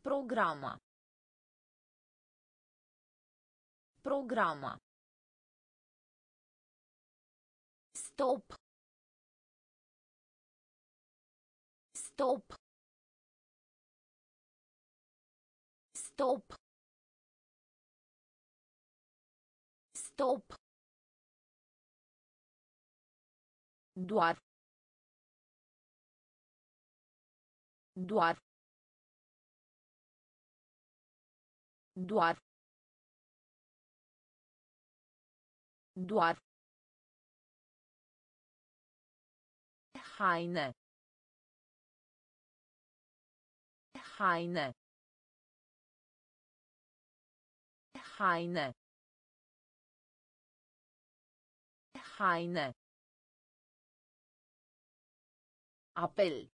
Programa. Programa. Stop. Stop. Stop. Stop. Doar. Doar. Doar. Doar. Haine. Haine. Haine. Haine. Apel.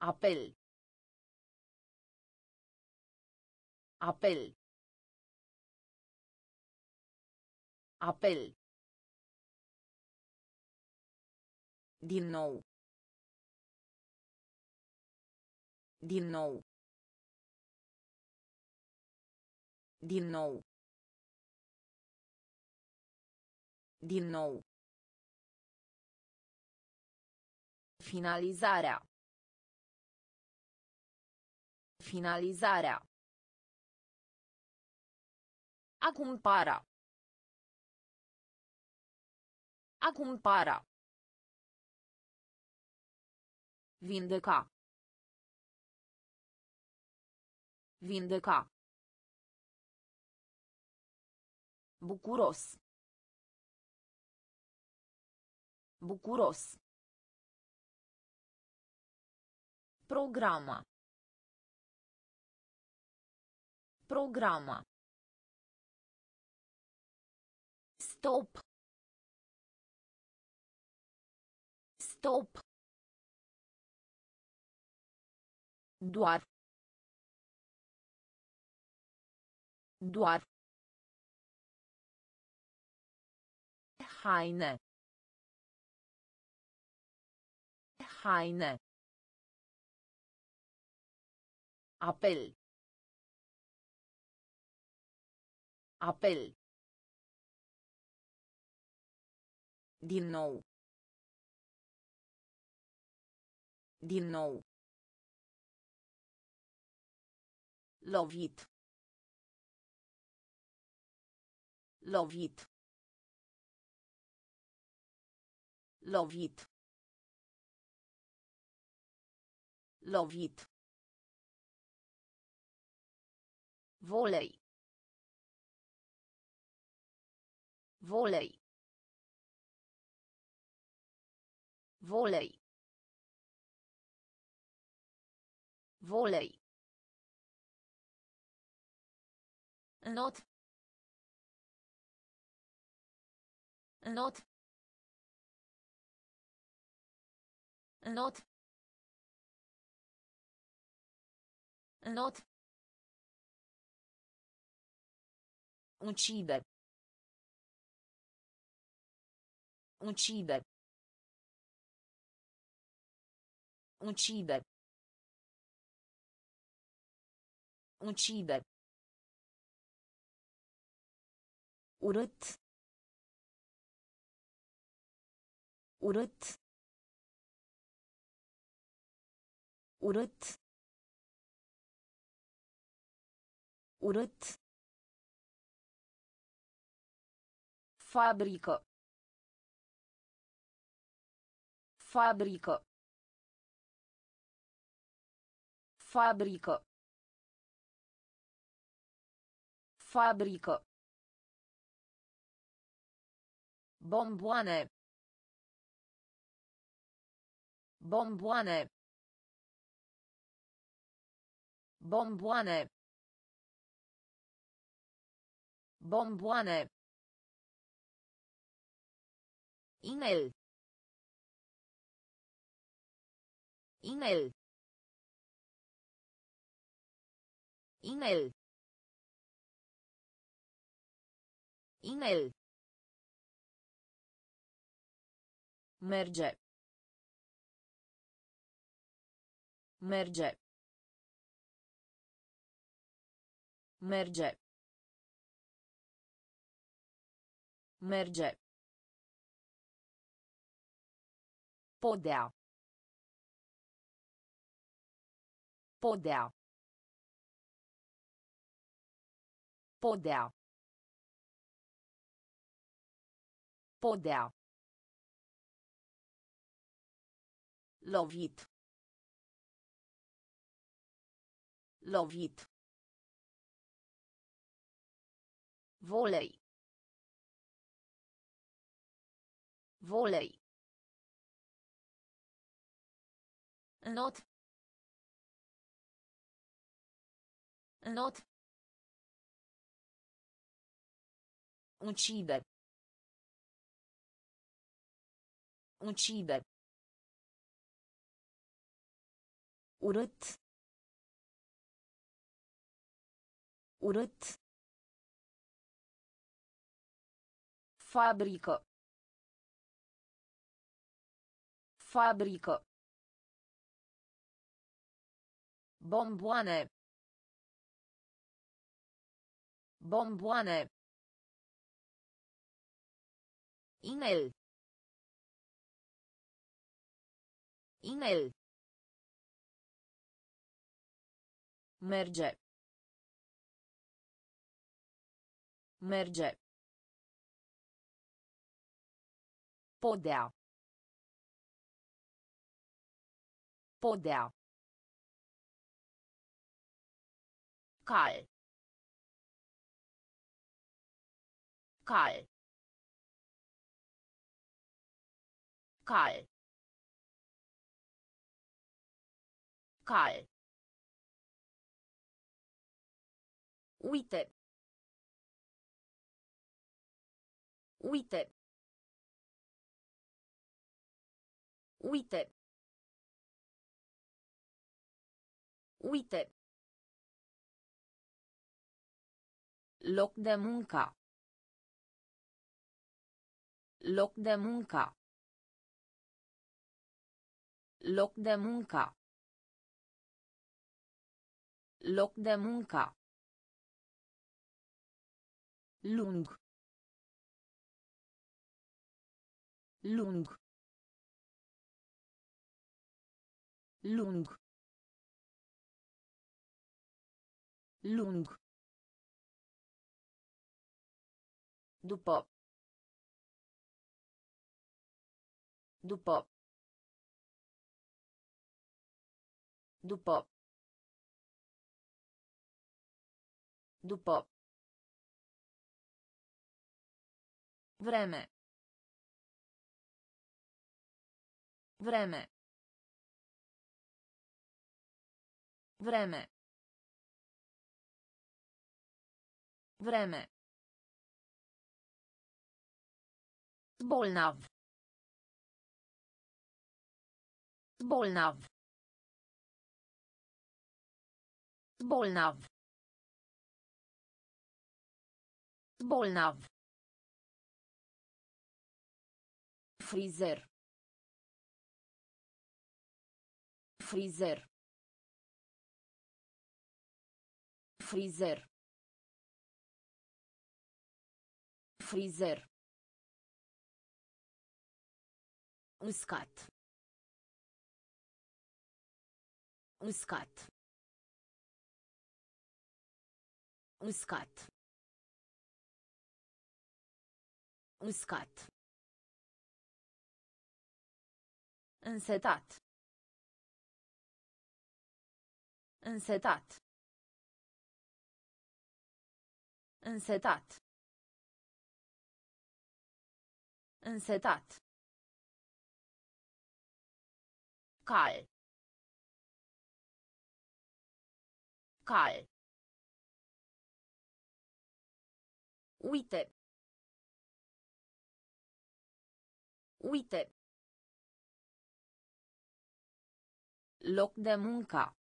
Apel. Apel. Apel. Din nou. Din nou. Din nou. Din nou. Finalizarea. Finalizarea. A cumpara. A cumpara. Vindeca. Vindeca. Bucuros. Bucuros. Programa. Programa. Stop. Stop. Doar. Doar. Haine. Haine. Apel. Apel. Din nou. Din nou. Lovit. Lovit. Lovit. Lovit. Volei. Volei. Volei. Volei. Not. Not. Not. Not. Uccide. Uccide. Uccide. Ucide. Urât. Urât. Urât. Urât. Fabrică. Fabrică. Fabrică. Fabrică. Bomboane. Bomboane. Bomboane. Bomboane. Inel. Inel. Inel. Inel. Merge. Merge. Merge. Merge. Podea. Podea. Podea. Podea. Lovit. Lovit. Volei. Volei. Not. Not. Ucide. Ucide. Urât. Urât. Fabrică. Fabrică. Bomboane. Bomboane. Inel. Inel. Merge. Merge. Podea. Podea. Cal. Cal. Cal. Cal. Uite. Uite. Uite. Uite. Loc de muncă. Loc de muncă. Loc de muncă. Loc de muncă. Lung. Lung. Lung. Lung. După. După. După. După. Vreme. Vreme. Vreme. Vreme. Bolnav. Bolnav. Bolnav. Bolnav. Frizer. Frizer. Frizer. Frizer. Uscat. Uscat. Uscat. Uscat. Însetat. Însetat. Însetat. Însetat. Cal. Cal. Uite. Uite. Loc de muncă.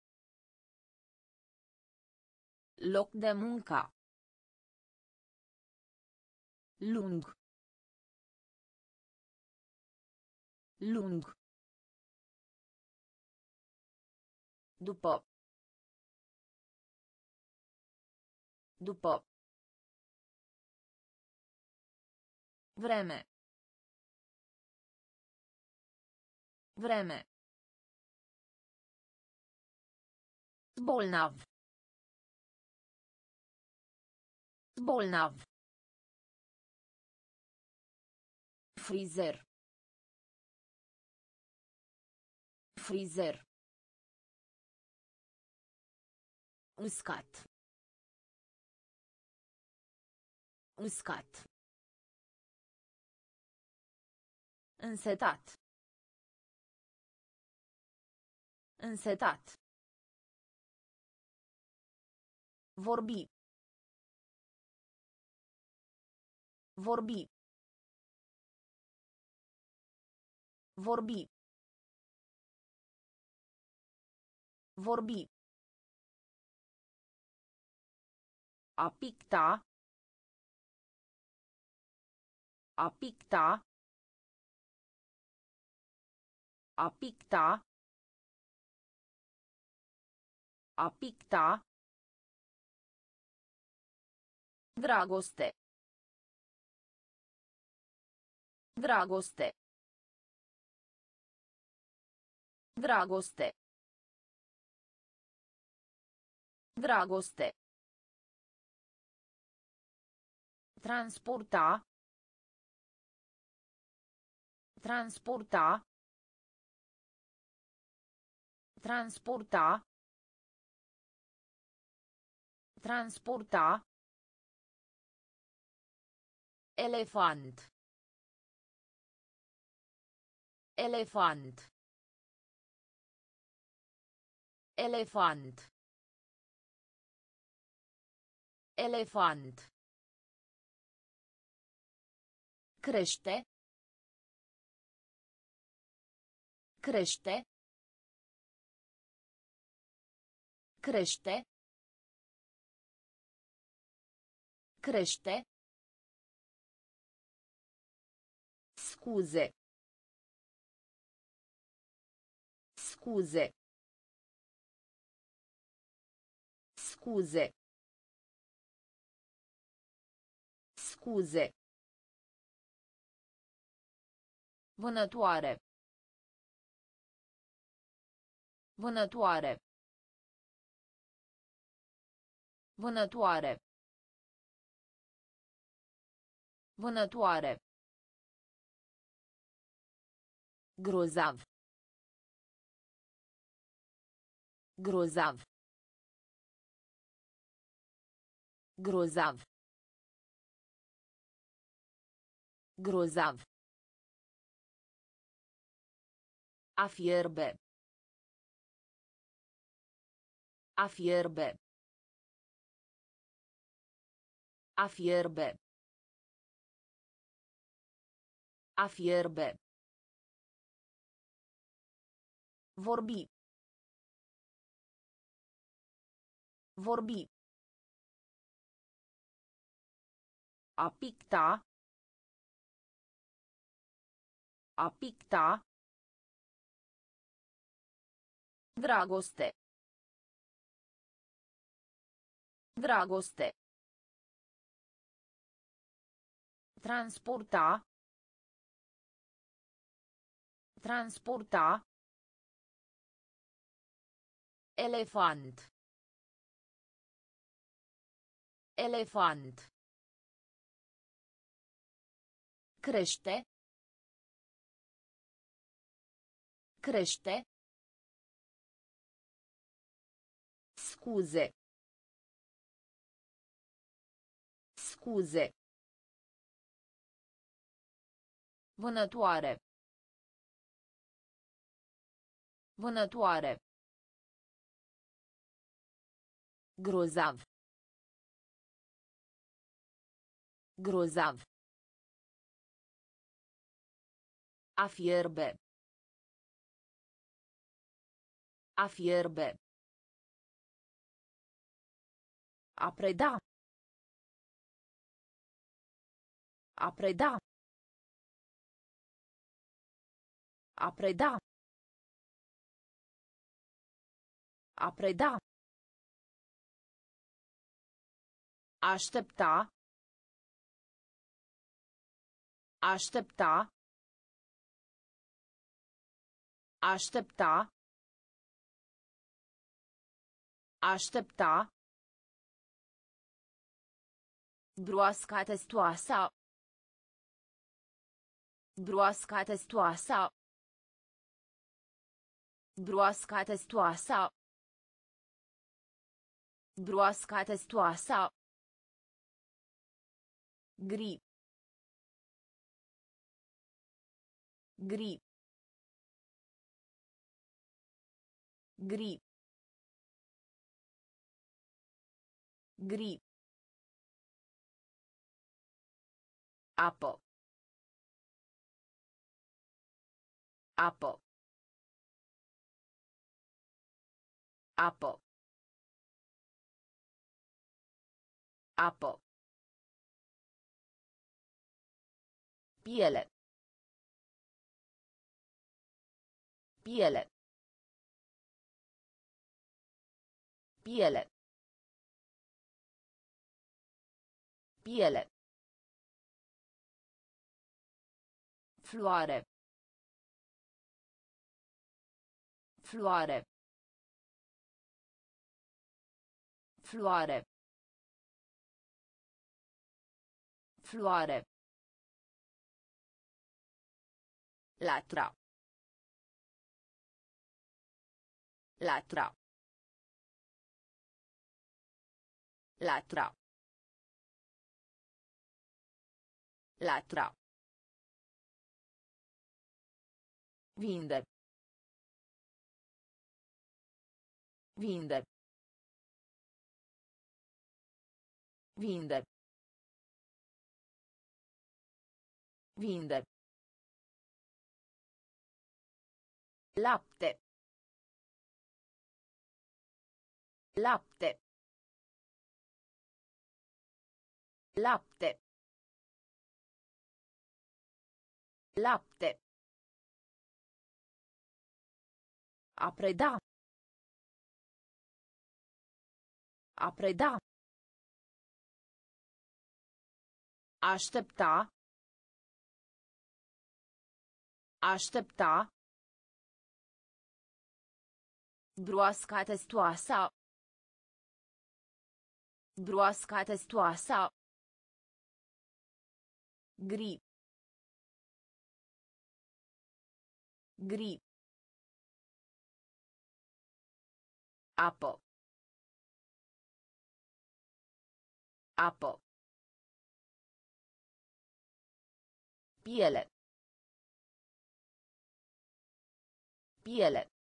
Loc de muncă. Lung. Lung. După. După. Vreme. Vreme. Bolnav. Bolnav. Frizer. Frizer. Uscat. Uscat. Însetat. Însetat. Vorbi. Vorbi. Vorbi. Vorbi. A picta. A picta. A picta. A picta. Dragoste. Dragoste. Dragoste. Dragoste. Transporta. Transporta. Transporta. Transporta. Elefant. Elefant. Elefant. Elefant. Crește. Crește. Crește. Crește. Scuze. Scuze. Scuze. Scuze. Vânătoare. Vânătoare. Vânătoare. Vânătoare. Grozav. Grozav. Grozav. Grozav. A fierbe. A fierbe. A fierbe. A fierbe. Vorbi. Vorbi. A picta. A picta. Dragoste. Dragoste. Transporta. Transporta. Elefant. Elefant. Crește. Crește. Scuze. Scuze. Vânătoare. Vânătoare. Grozav. Grozav. A fierbe. A fierbe. A preda. A preda. A preda. A preda. Aștepta. Aștepta. Aștepta. Aștepta. Broasca testoasa. Broasca testoasa. Broasca testoasa. Broasca testoasa. Gri. Gri. Gri. Gri. Apă. Apă. Apă. Apă. Piele. Piele. Piele. Piele. Floare. Floare. Floare. Floare. Latra. Latra. Latra. Latra. Vinde. Vinde. Vinde. Vinde. Lapte. Lapte. Lapte. Lapte. A preda. A preda. Aștepta. Aștepta. Broasca testoasa. Broasca testoasa. Gri. Gri. Apă. Apă. Piele. Piele.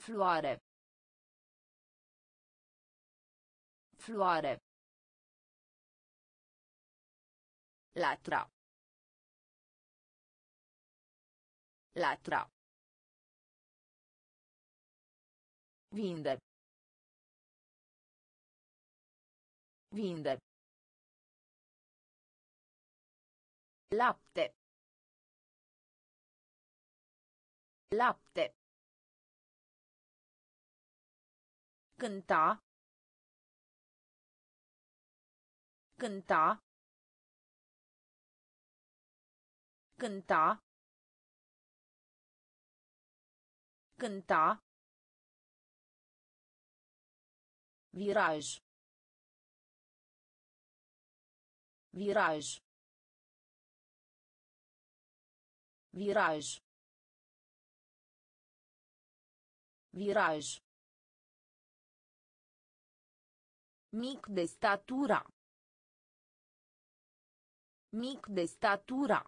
Floare. Floare. Latra. Latra. Vinde. Vinde. Lapte. Lapte. Cânta. Cânta. Cânta. Cânta. Viraj. Viraj. Viraj. Viraj. Mic de statura. Mic de statura.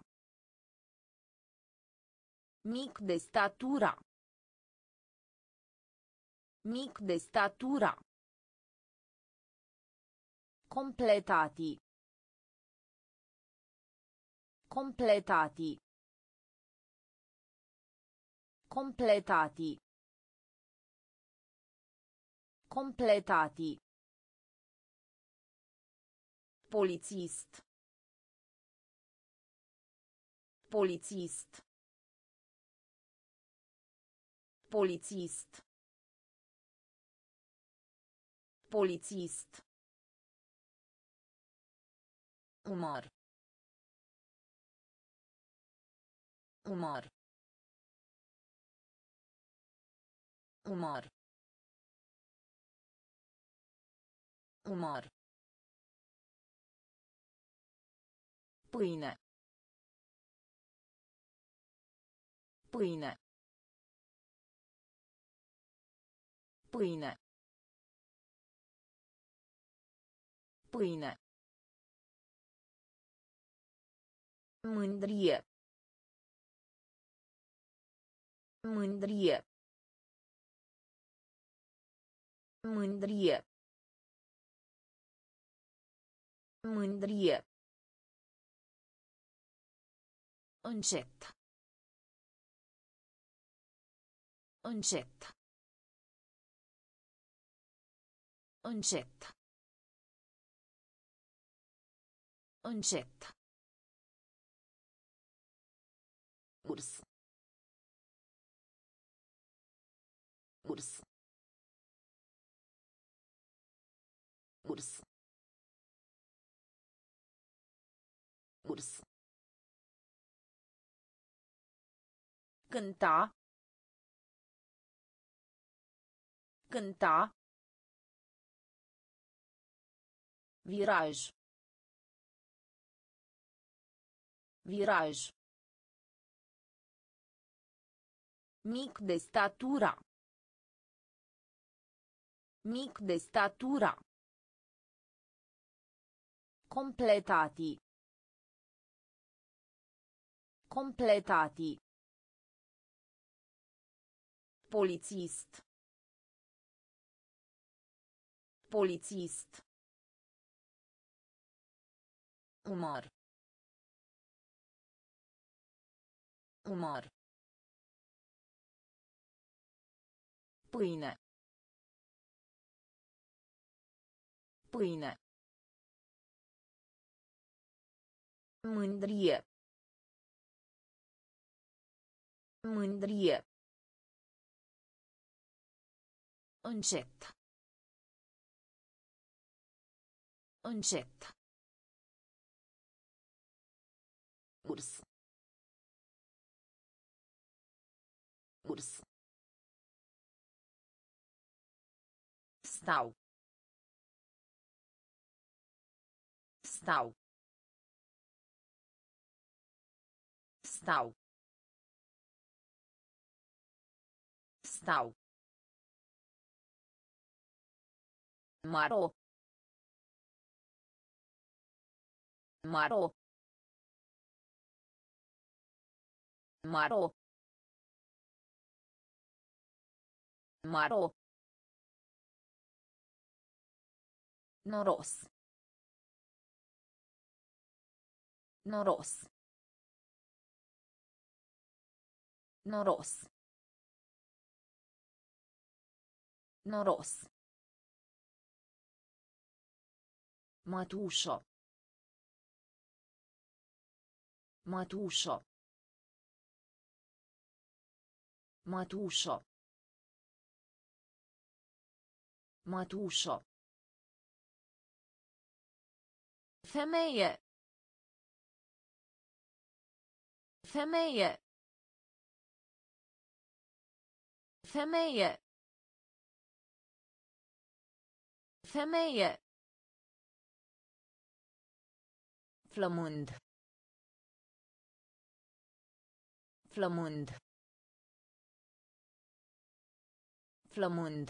Mic de statura. Mic de statura. Completati. Completati. Completati. Completati. Polițist. Polițist. Polițist. Polițist. Umor. Umor. Umor. Umor. Pâine. Pâine. Pâine. Pâine. Mândrie. Mândrie. Mândrie. Mândrie. Încet. Încet. Încet. Încet. Urs. Urs. Urs. Urs. Cânta. Cânta. Viraj. Viraj. Mic de statura. Mic de statura. Completati. Completati. Polițist. Polițist. Umor. Umor. Pâine. Pâine. Mândrie. Mândrie. Încet. Încet. Urs. Urs. Stau. Stau. Stau. Stau. Maro. Maro. Maro. Maro. Noros. Noros. Noros. Noros. Matuso. Matuso. Matuso. Matuso. Femeie. Femeie. Femeie. Femeie. Flămând. Flămând. Flămând.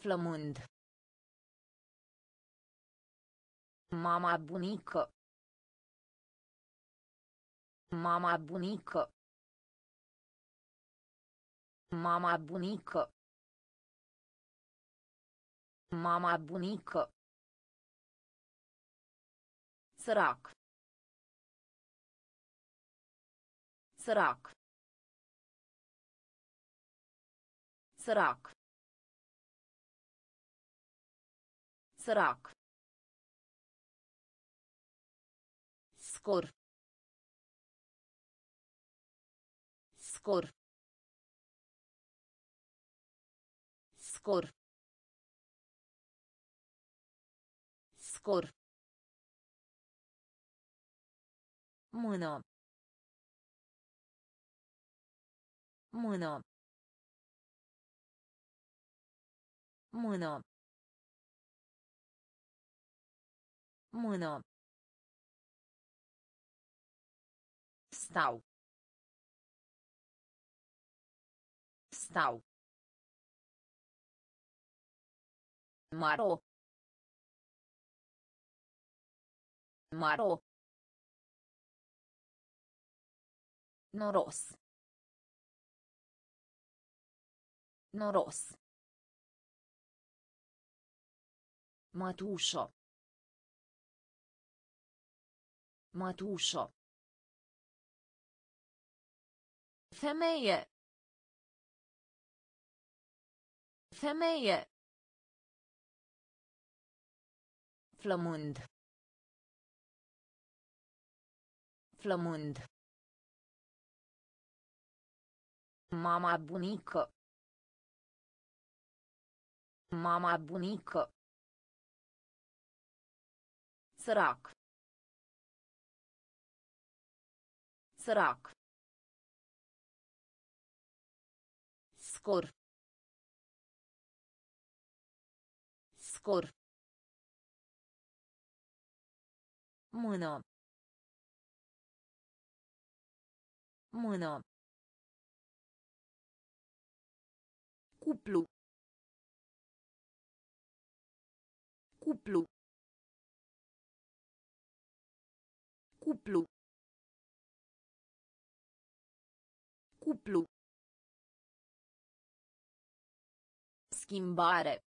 Flămând. Mama bunică. Mama bunică. Mama bunică. Mama bunică. Sărac. Sărac. Sărac. Sărac. Scor. Scor. Scor. Scor. Mână. Mână. Mână. Mână. Stau. Stau. Maro. Maro. Noros. Noros. Mătușo. Mătușo. Femeie. Femeie. Flămând. Flămând. Mama bunică. Mama bunică. Sărac. Sărac. Scor. Scor. Mână. Mână. Cuplu. Cuplu. Cuplu. Cuplu. Schimbare.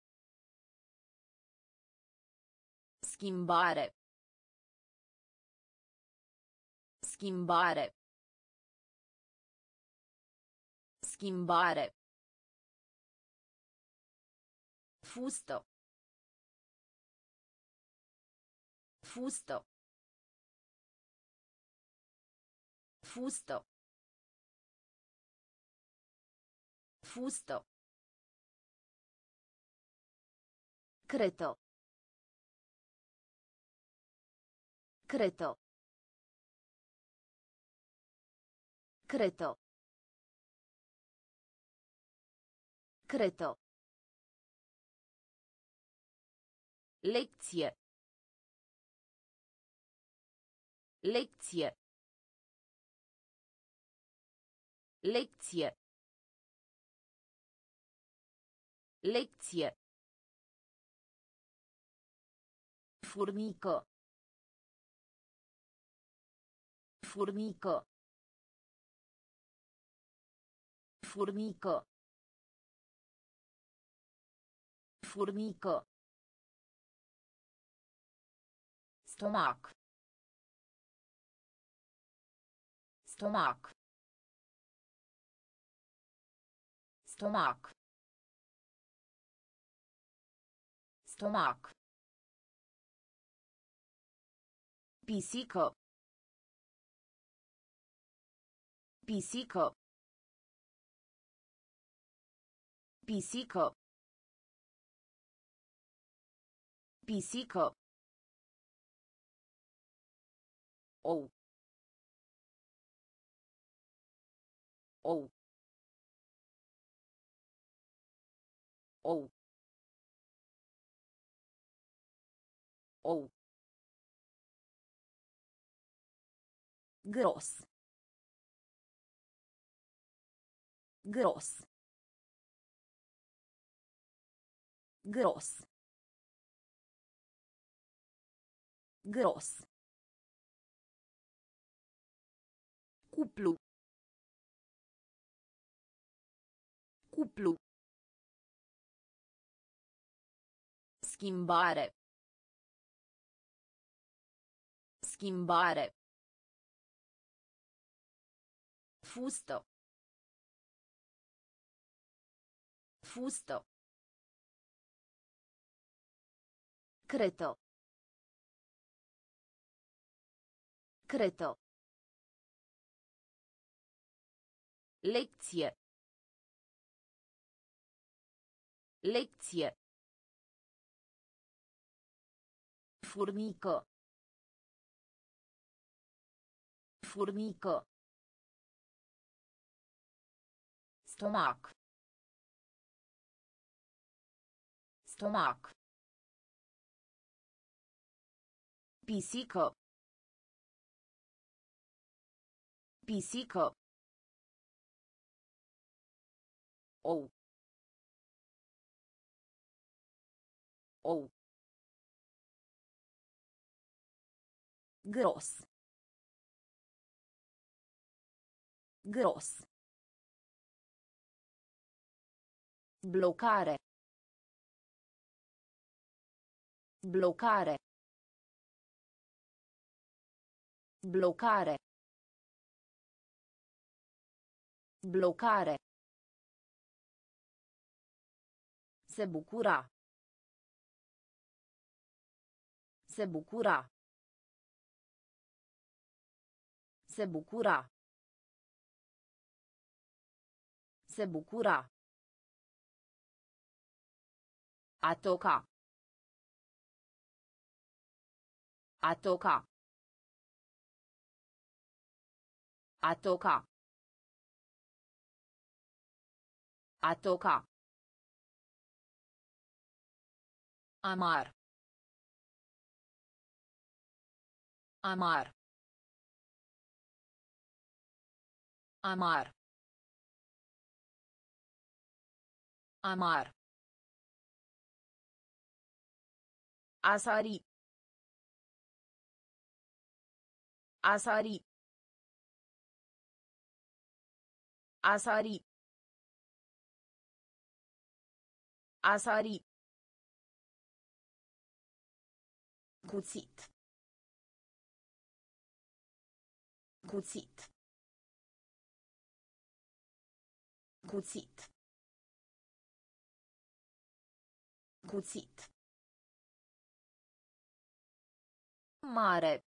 Schimbare. Schimbare. Schimbare. Fusto. Fusto. Fusto. Fusto. Creto. Creto. Creto. Creto. Lecție. Lecție. Lecție. Lecție. Furnică. Furnică. Furnică. Furnică. Stomac. Stomac. Stomac. Stomac. Pisică. Pisică. Pisică. Pisică. Ou. Ou. Ou. Ou. Gros. Gros. Gros. Gros. Cuplu. Cuplu. Schimbare. Schimbare. Fustă. Fustă. Creto. Creto. Lecție. Lecție. Furnică. Furnică. Stomac. Stomac. Pisică. Pisică. Ou. Ou. Gros. Gros. Blocare. Blocare. Blocare. Blocare. Se bucura. Se bucura. Se bucura. Se bucura. A toca. A toca. A toca. A toca. Amar. Amar. Amar. Amar. Asari. Asari. Asari. Asari. Cuțit. Cuțit. Cuțit. Cuțit. Mare.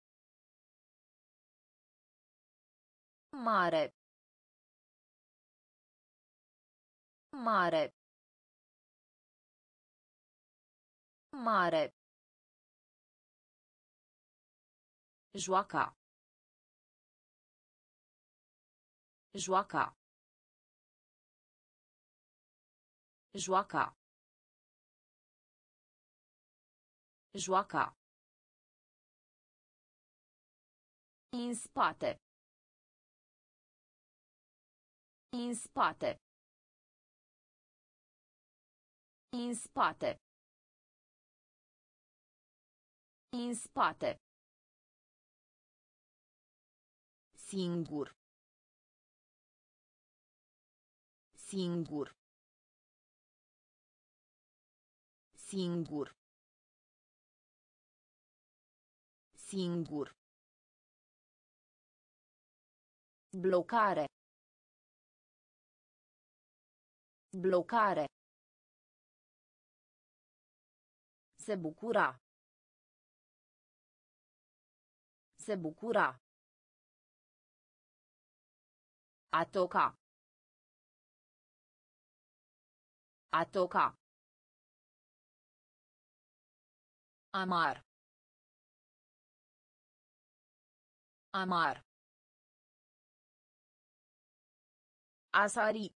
Mare. Mare. Mare. Joaca. Joaca. Joaca. Joaca. În spate. În spate. În spate. În spate. Singur. Singur. Singur. Singur. Blocare. Blocare. Se bucura. Se bucura. A toca. A toca. Amar. Amar. Asari.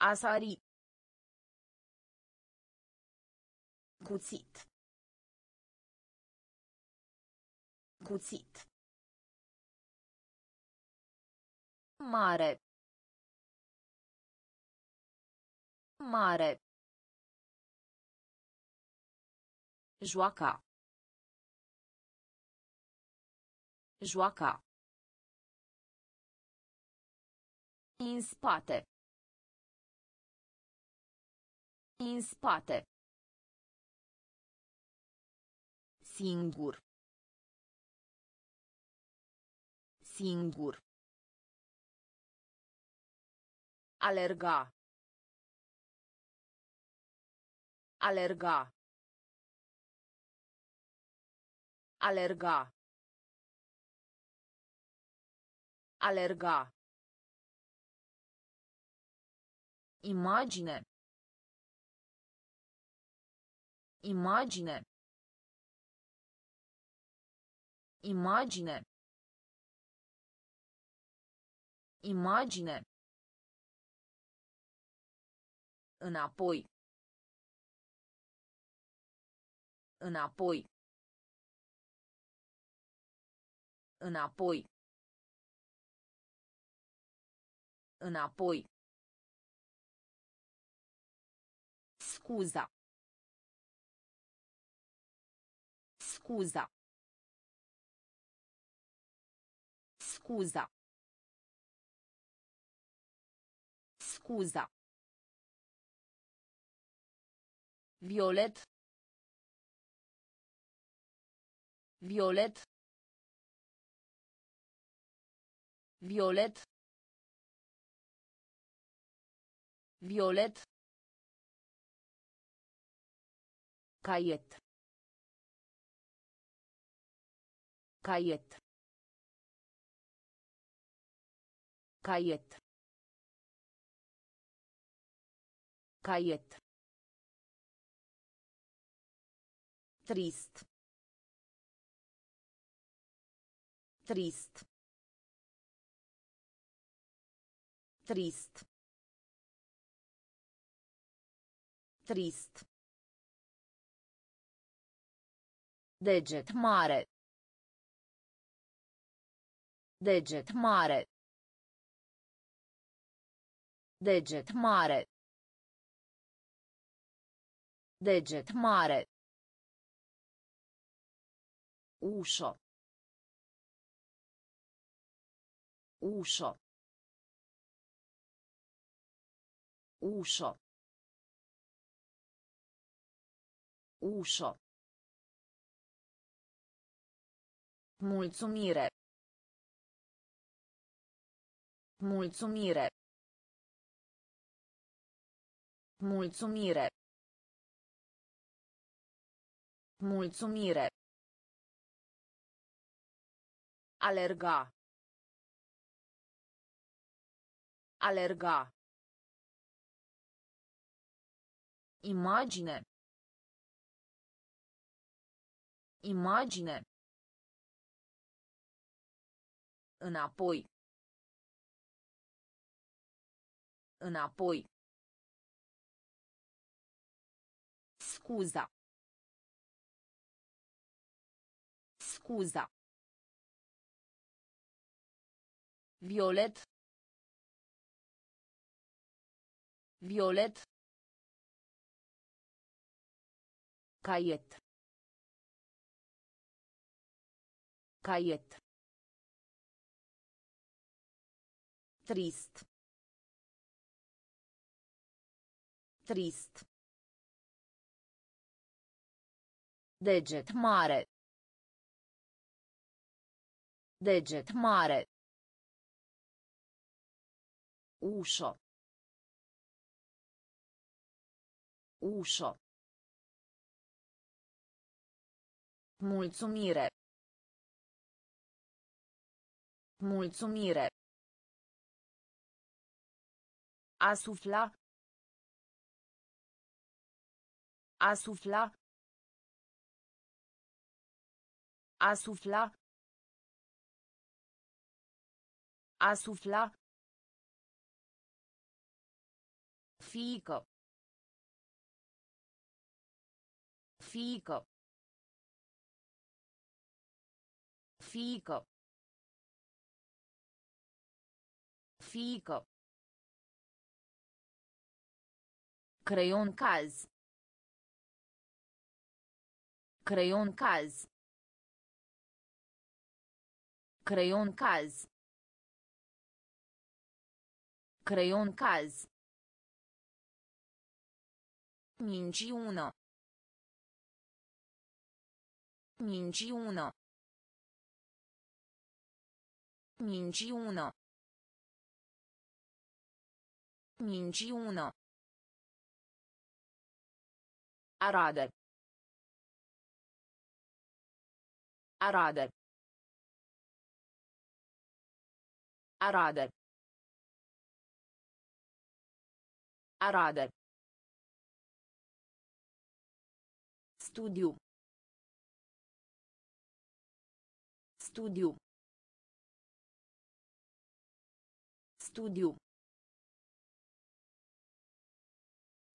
Asari. Cuțit. Cuțit. Mare. Mare. Joaca. Joaca. În spate. În spate. Singur. Singur. Alerga. Alerga. Alerga. Alerga. Imagine. Imagine. Imagine. Imagine. Înapoi. Înapoi. Înapoi. Înapoi. Scuza. Scuza. Scuza. Scuza. Violet. Violet. Violet. Violet. Caiet. Caiet. Caiet. Caiet. Trist. Trist. Trist. Trist. Deget mare. Deget mare. Deget mare. Deget mare. Ușo. Ușo. Ușo. Ușo. Mulțumire. Mulțumire. Mulțumire. Mulțumire. Alerga. Alerga. Imagine. Imagine. Înapoi. Înapoi. Scuza. Scuza. Violet. Violet. Caiet. Caiet. Trist. Trist. Deget mare. Deget mare. Ușo. Ușo. Mulțumire. Mulțumire. Asufla. Asufla. Asufla. Asufla. Fică. Fică. Fică. Fică. Creion caz. Creion caz. Creion caz. Creion caz. Minciună. Minciună. Minciună. Minciună. Arade. Arade. Arade. Arade. Studiu. Studiu. Studiu.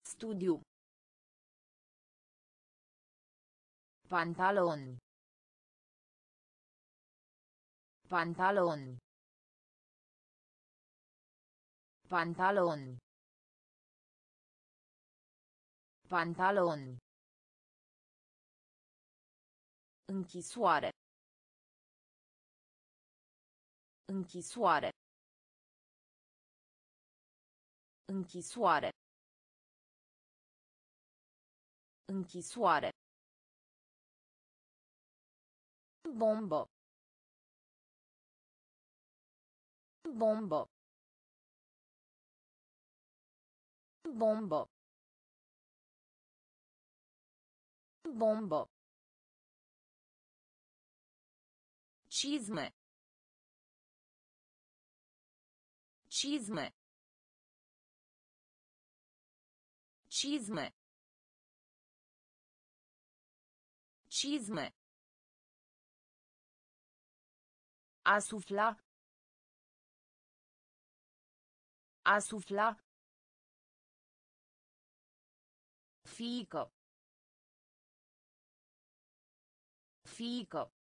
Studiu. Pantaloni. Pantaloni. Pantaloni. Pantaloni. Închisoare. Închisoare. Închisoare. Închisoare. Bombă. Bombă. Bombă. Bombă. Cizme. Cizme. Cizme. Cizme. Asufla. Asufla. Fică. Fică.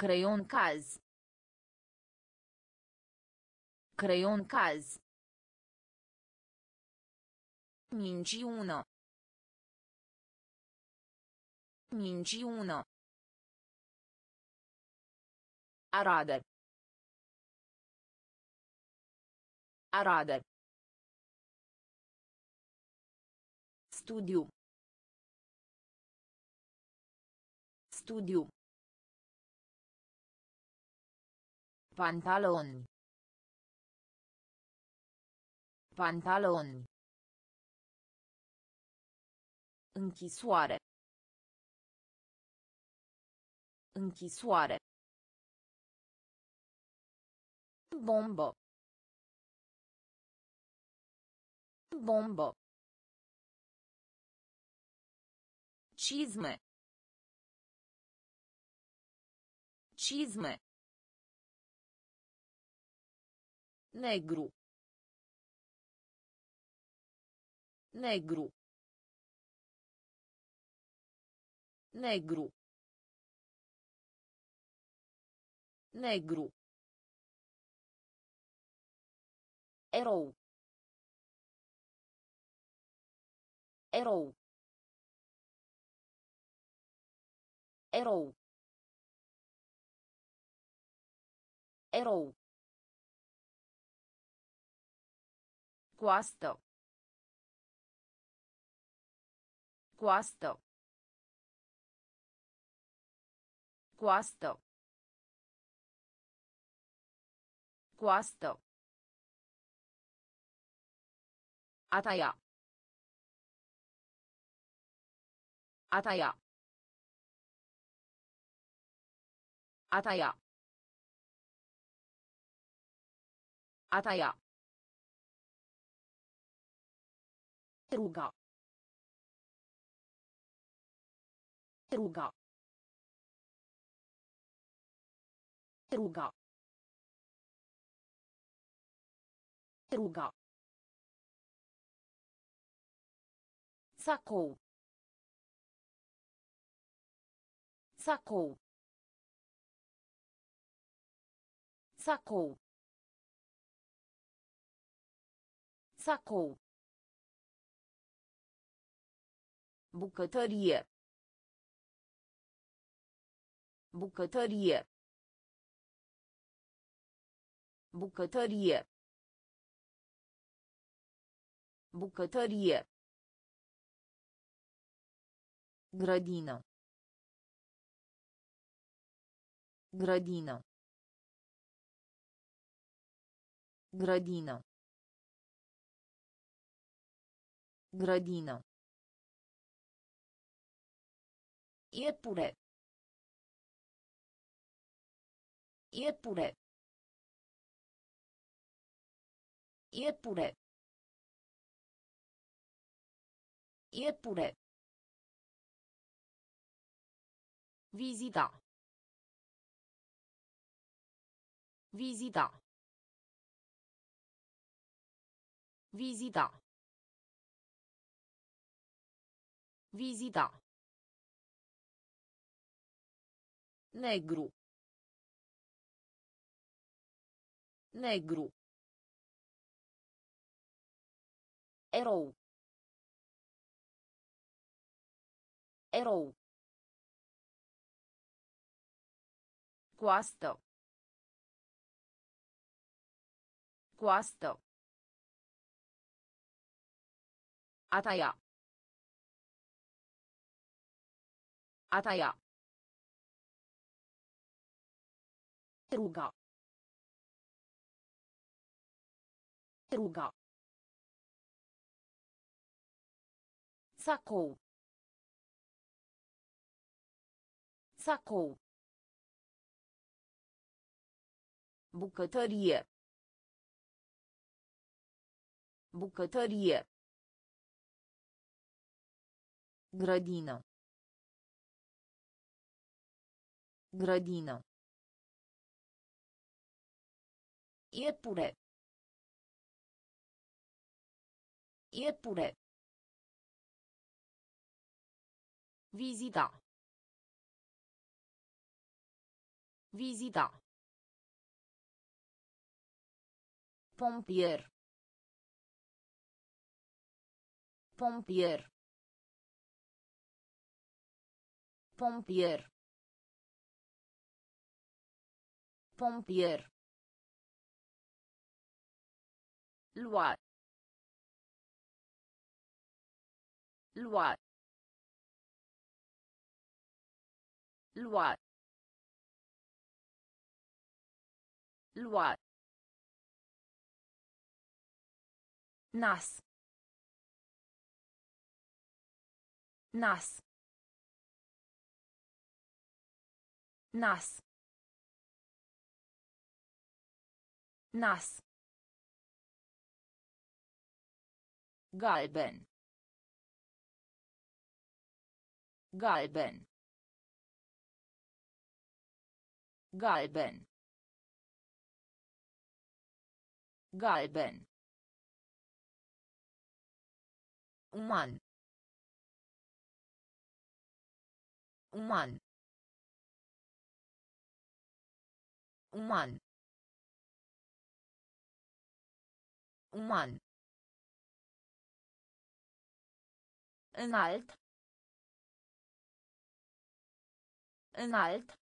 Creion caz. Creion caz. Minciună. Minciună. Arade. Arade. Studiu. Studiu. Pantaloni. Pantaloni. Închisoare. Închisoare. Bombă. Bombă. Cizme. Cizme. Negru. Negru. Negru. Negru. Erou. Erou. Erou. Erou. Coastă. Coastă. Coastă. Coastă. A taia. A taia. Ruga. Ruga. Ruga. Ruga. Sacou. Sacou. Sacou. Sacou. Bucătărie. Bucătărie. Bucătărie. Bucătărie. Grădină. Grădină. Grădină. Grădină. Iepure. Iepure. Iepure. Iepure. Vizita. Vizita. Vizita. Vizita. Negru. Negru. Erou. Erou. Coastă. Coastă. A taia. Ruga. Ruga. Sacou. Sacou. Bucătărie. Bucătărie. Grădină. Grădină. Iepure. Iepure. Vizita. Vizita. Pompier. Pompier. Pompier. Pompier. Loi. Loi. Loi. Loi. Nas. Nas. Nas. Nas. Galben. Galben. Galben. Galben. Uman. Uman. Uman. Uman. Înalt. Înalt.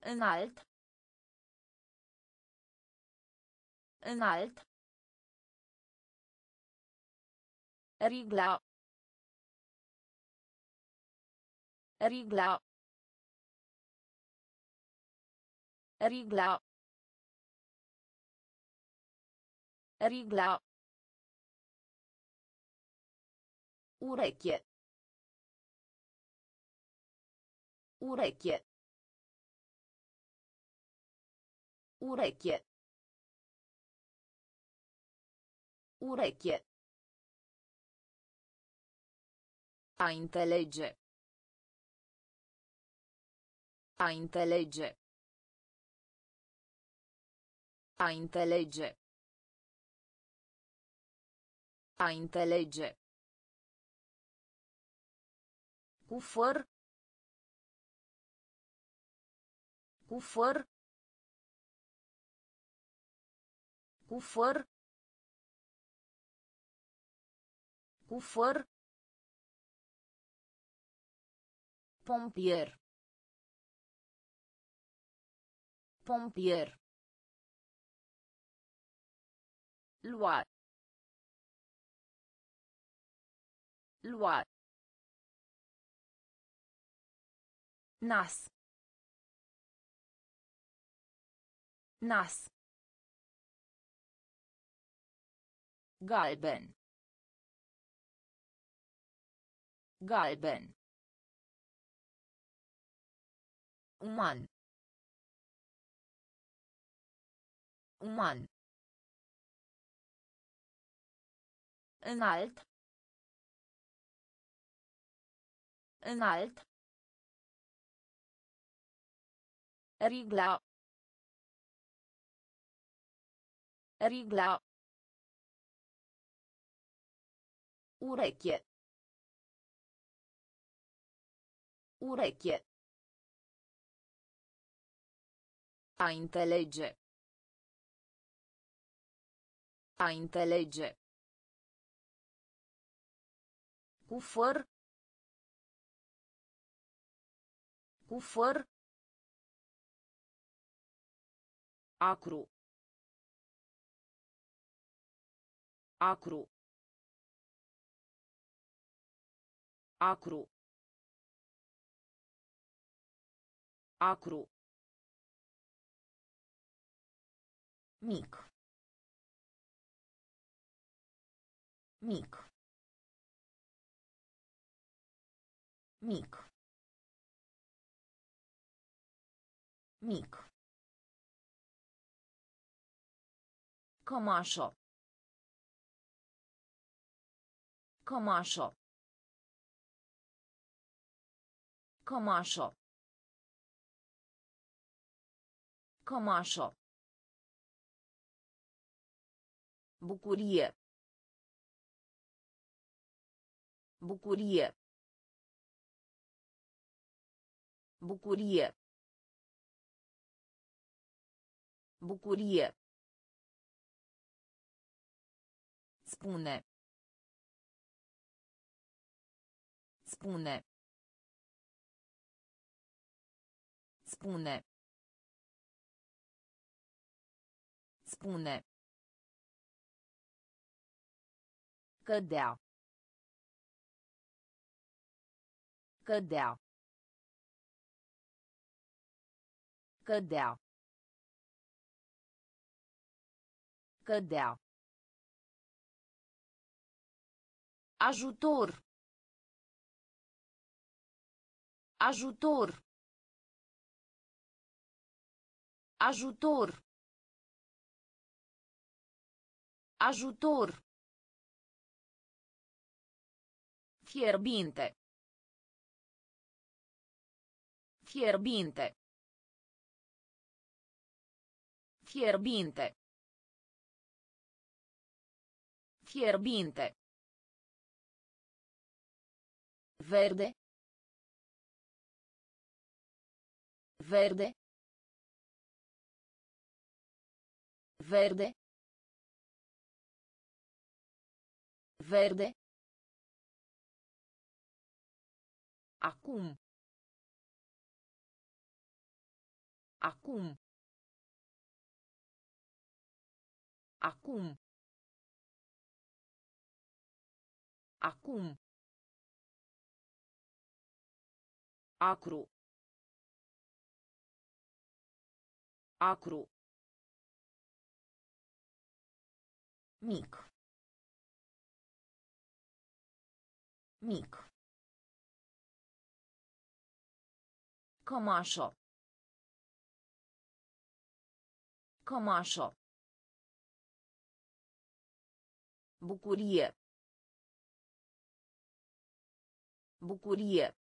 Înalt. Înalt. Rigla. Rigla. Rigla. Rigla. Ureche. Ureche. Ureche. Ureche. A înțelege. A înțelege. A înțelege. A înțelege. Cu făr. Cu făr. Cu făr. Cu făr. Pompier. Pompier. Lua. Lua. Nas. Nas. Galben. Galben. Uman. Uman. Înalt. Înalt. Rigla. Rigla. Ureche. Ureche. A înțelege. A înțelege. Cu făr. Acru. Acru. Acru. Acru. Mic. Mic. Mic. Mic. Cămașă. Cămașă. Cămașă. Cămașă. Bucurie. Bucurie. Bucurie. Bucurie. Spune. Spune. Spune. Spune. Cădea. Cădea. Cădea. Cădea. Ajutor. Ajutor. Ajutor. Ajutor. Fierbinte. Fierbinte. Fierbinte. Fierbinte. Verde. Verde. Verde. Verde. Acum. Acum. Acum. Acum. Acru. Acru. Mic. Mic. Cămașă. Cămașă. Bucurie. Bucurie.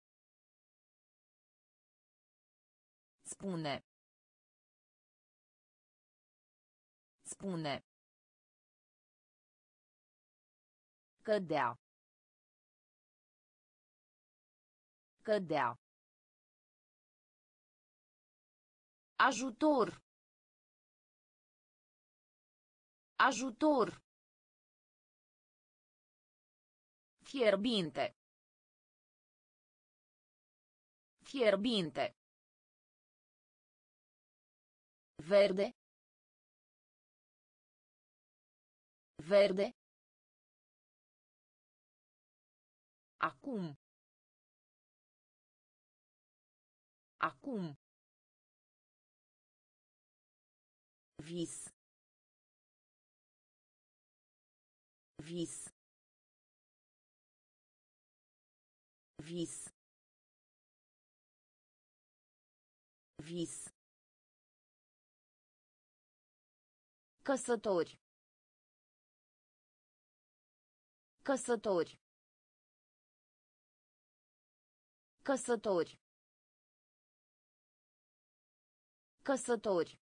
Spune. Spune. Cădea. Cădea. Ajutor. Ajutor. Fierbinte. Fierbinte. Verde. Verde. Acum. Acum. Vis. Vis. Vis. Vis. Căsători. Căsători. Căsători. Căsători.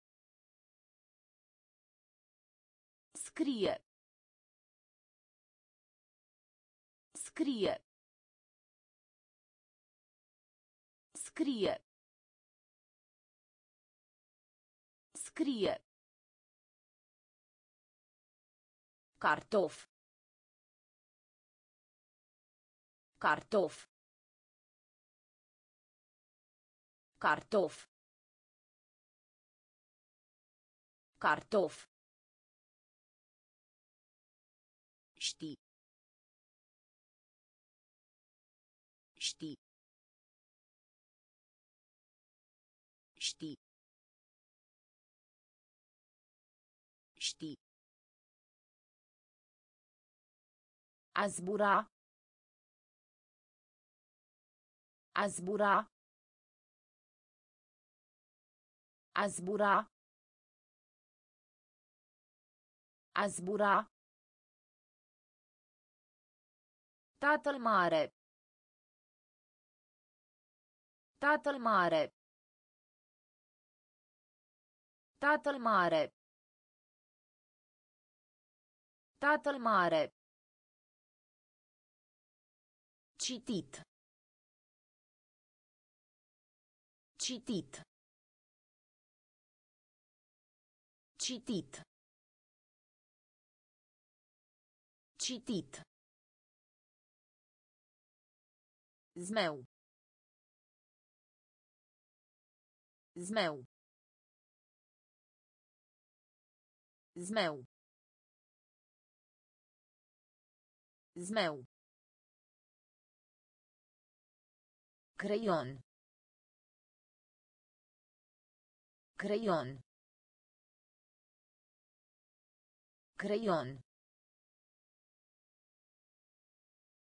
Scrie. Scrie. Scrie. Scrie. Cartof. Cartof. Cartof. Cartof. A zbura. A zbura. A zbura. A zbura. Tatăl mare. Tatăl mare. Tatăl mare. Tatăl mare. Citit. Citit. Citit. Citit. Zmeu. Zmeu. Zmeu. Zmeu. Creion. Creion. Creion.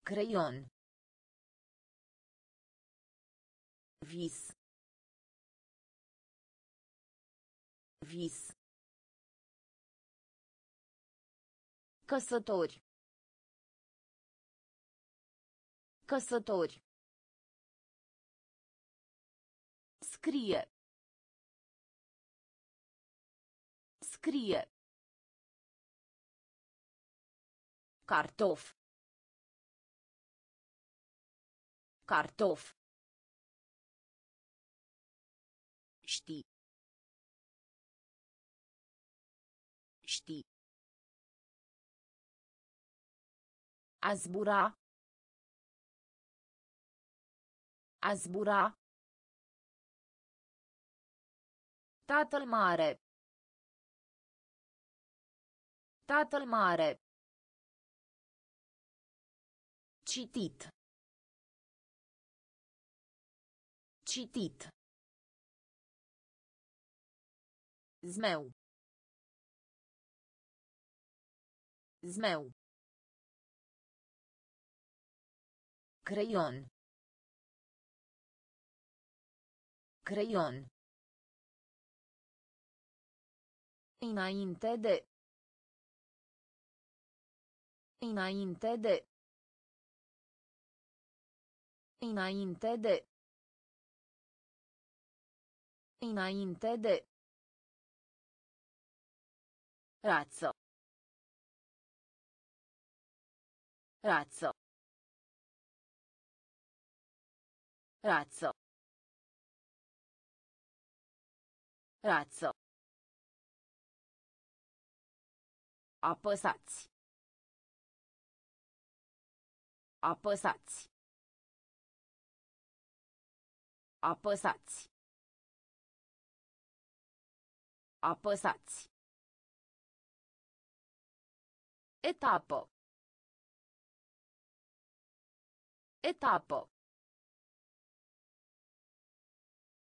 Creion. Vis. Vis. Căsători. Căsători. Scrie. Scrie. Cartof. Cartof. Ști. Ști. A zbura. A zbura. Tatăl mare. Tatăl mare. Citit. Citit. Zmeu. Zmeu. Creion. Creion. Înainte de. Înainte de. Înainte de. Înainte de. Razzo. Razzo. Razzo. Razzo. Apăsați. Apăsați. Apăsați. Apăsați. Etapă. Etapă.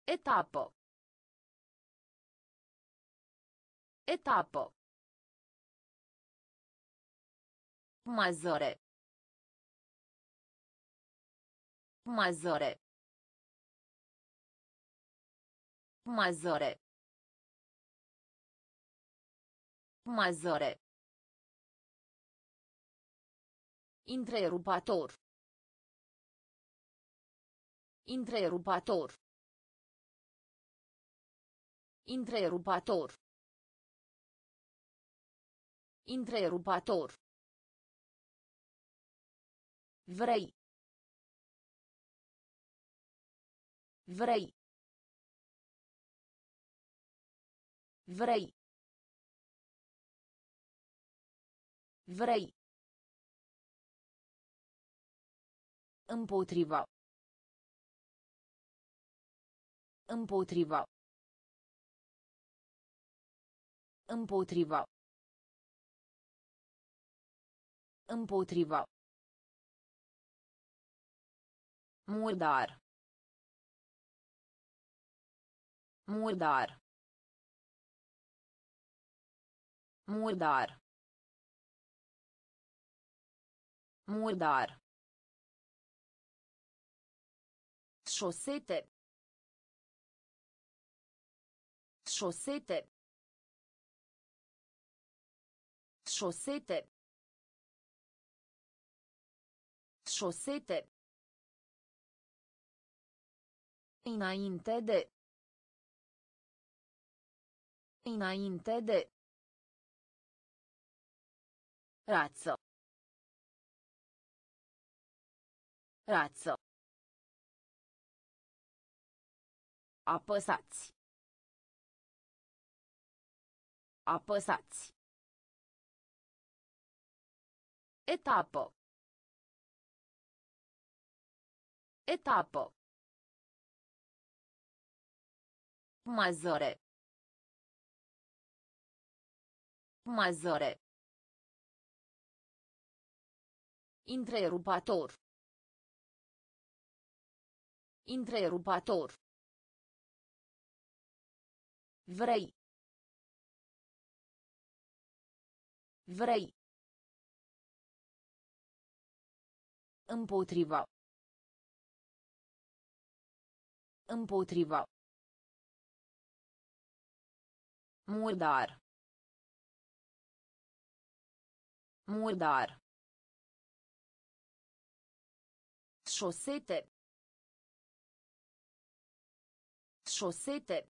Etapă. Etapă. Mazăre. Mazăre. Mazăre. Mazăre. Întrerupator. Întrerupator. Întrerupator. Întrerupator. Vrei. Vrei. Vrei. Vrei. Împotriva. Împotriva. Împotriva. Împotriva. Murdar. Murdar. Murdar. Murdar. Șosete. Șosete. Șosete. Șosete. Înainte de. Înainte de. Razzo. Razzo. Apăsați. Apăsați. Etapă. Etapă. Mazăre. Mazăre. Întrerupator. Întrerupator. Vrei. Vrei. Împotriva. Împotriva. Murdar. Murdar. Șosete. Șosete.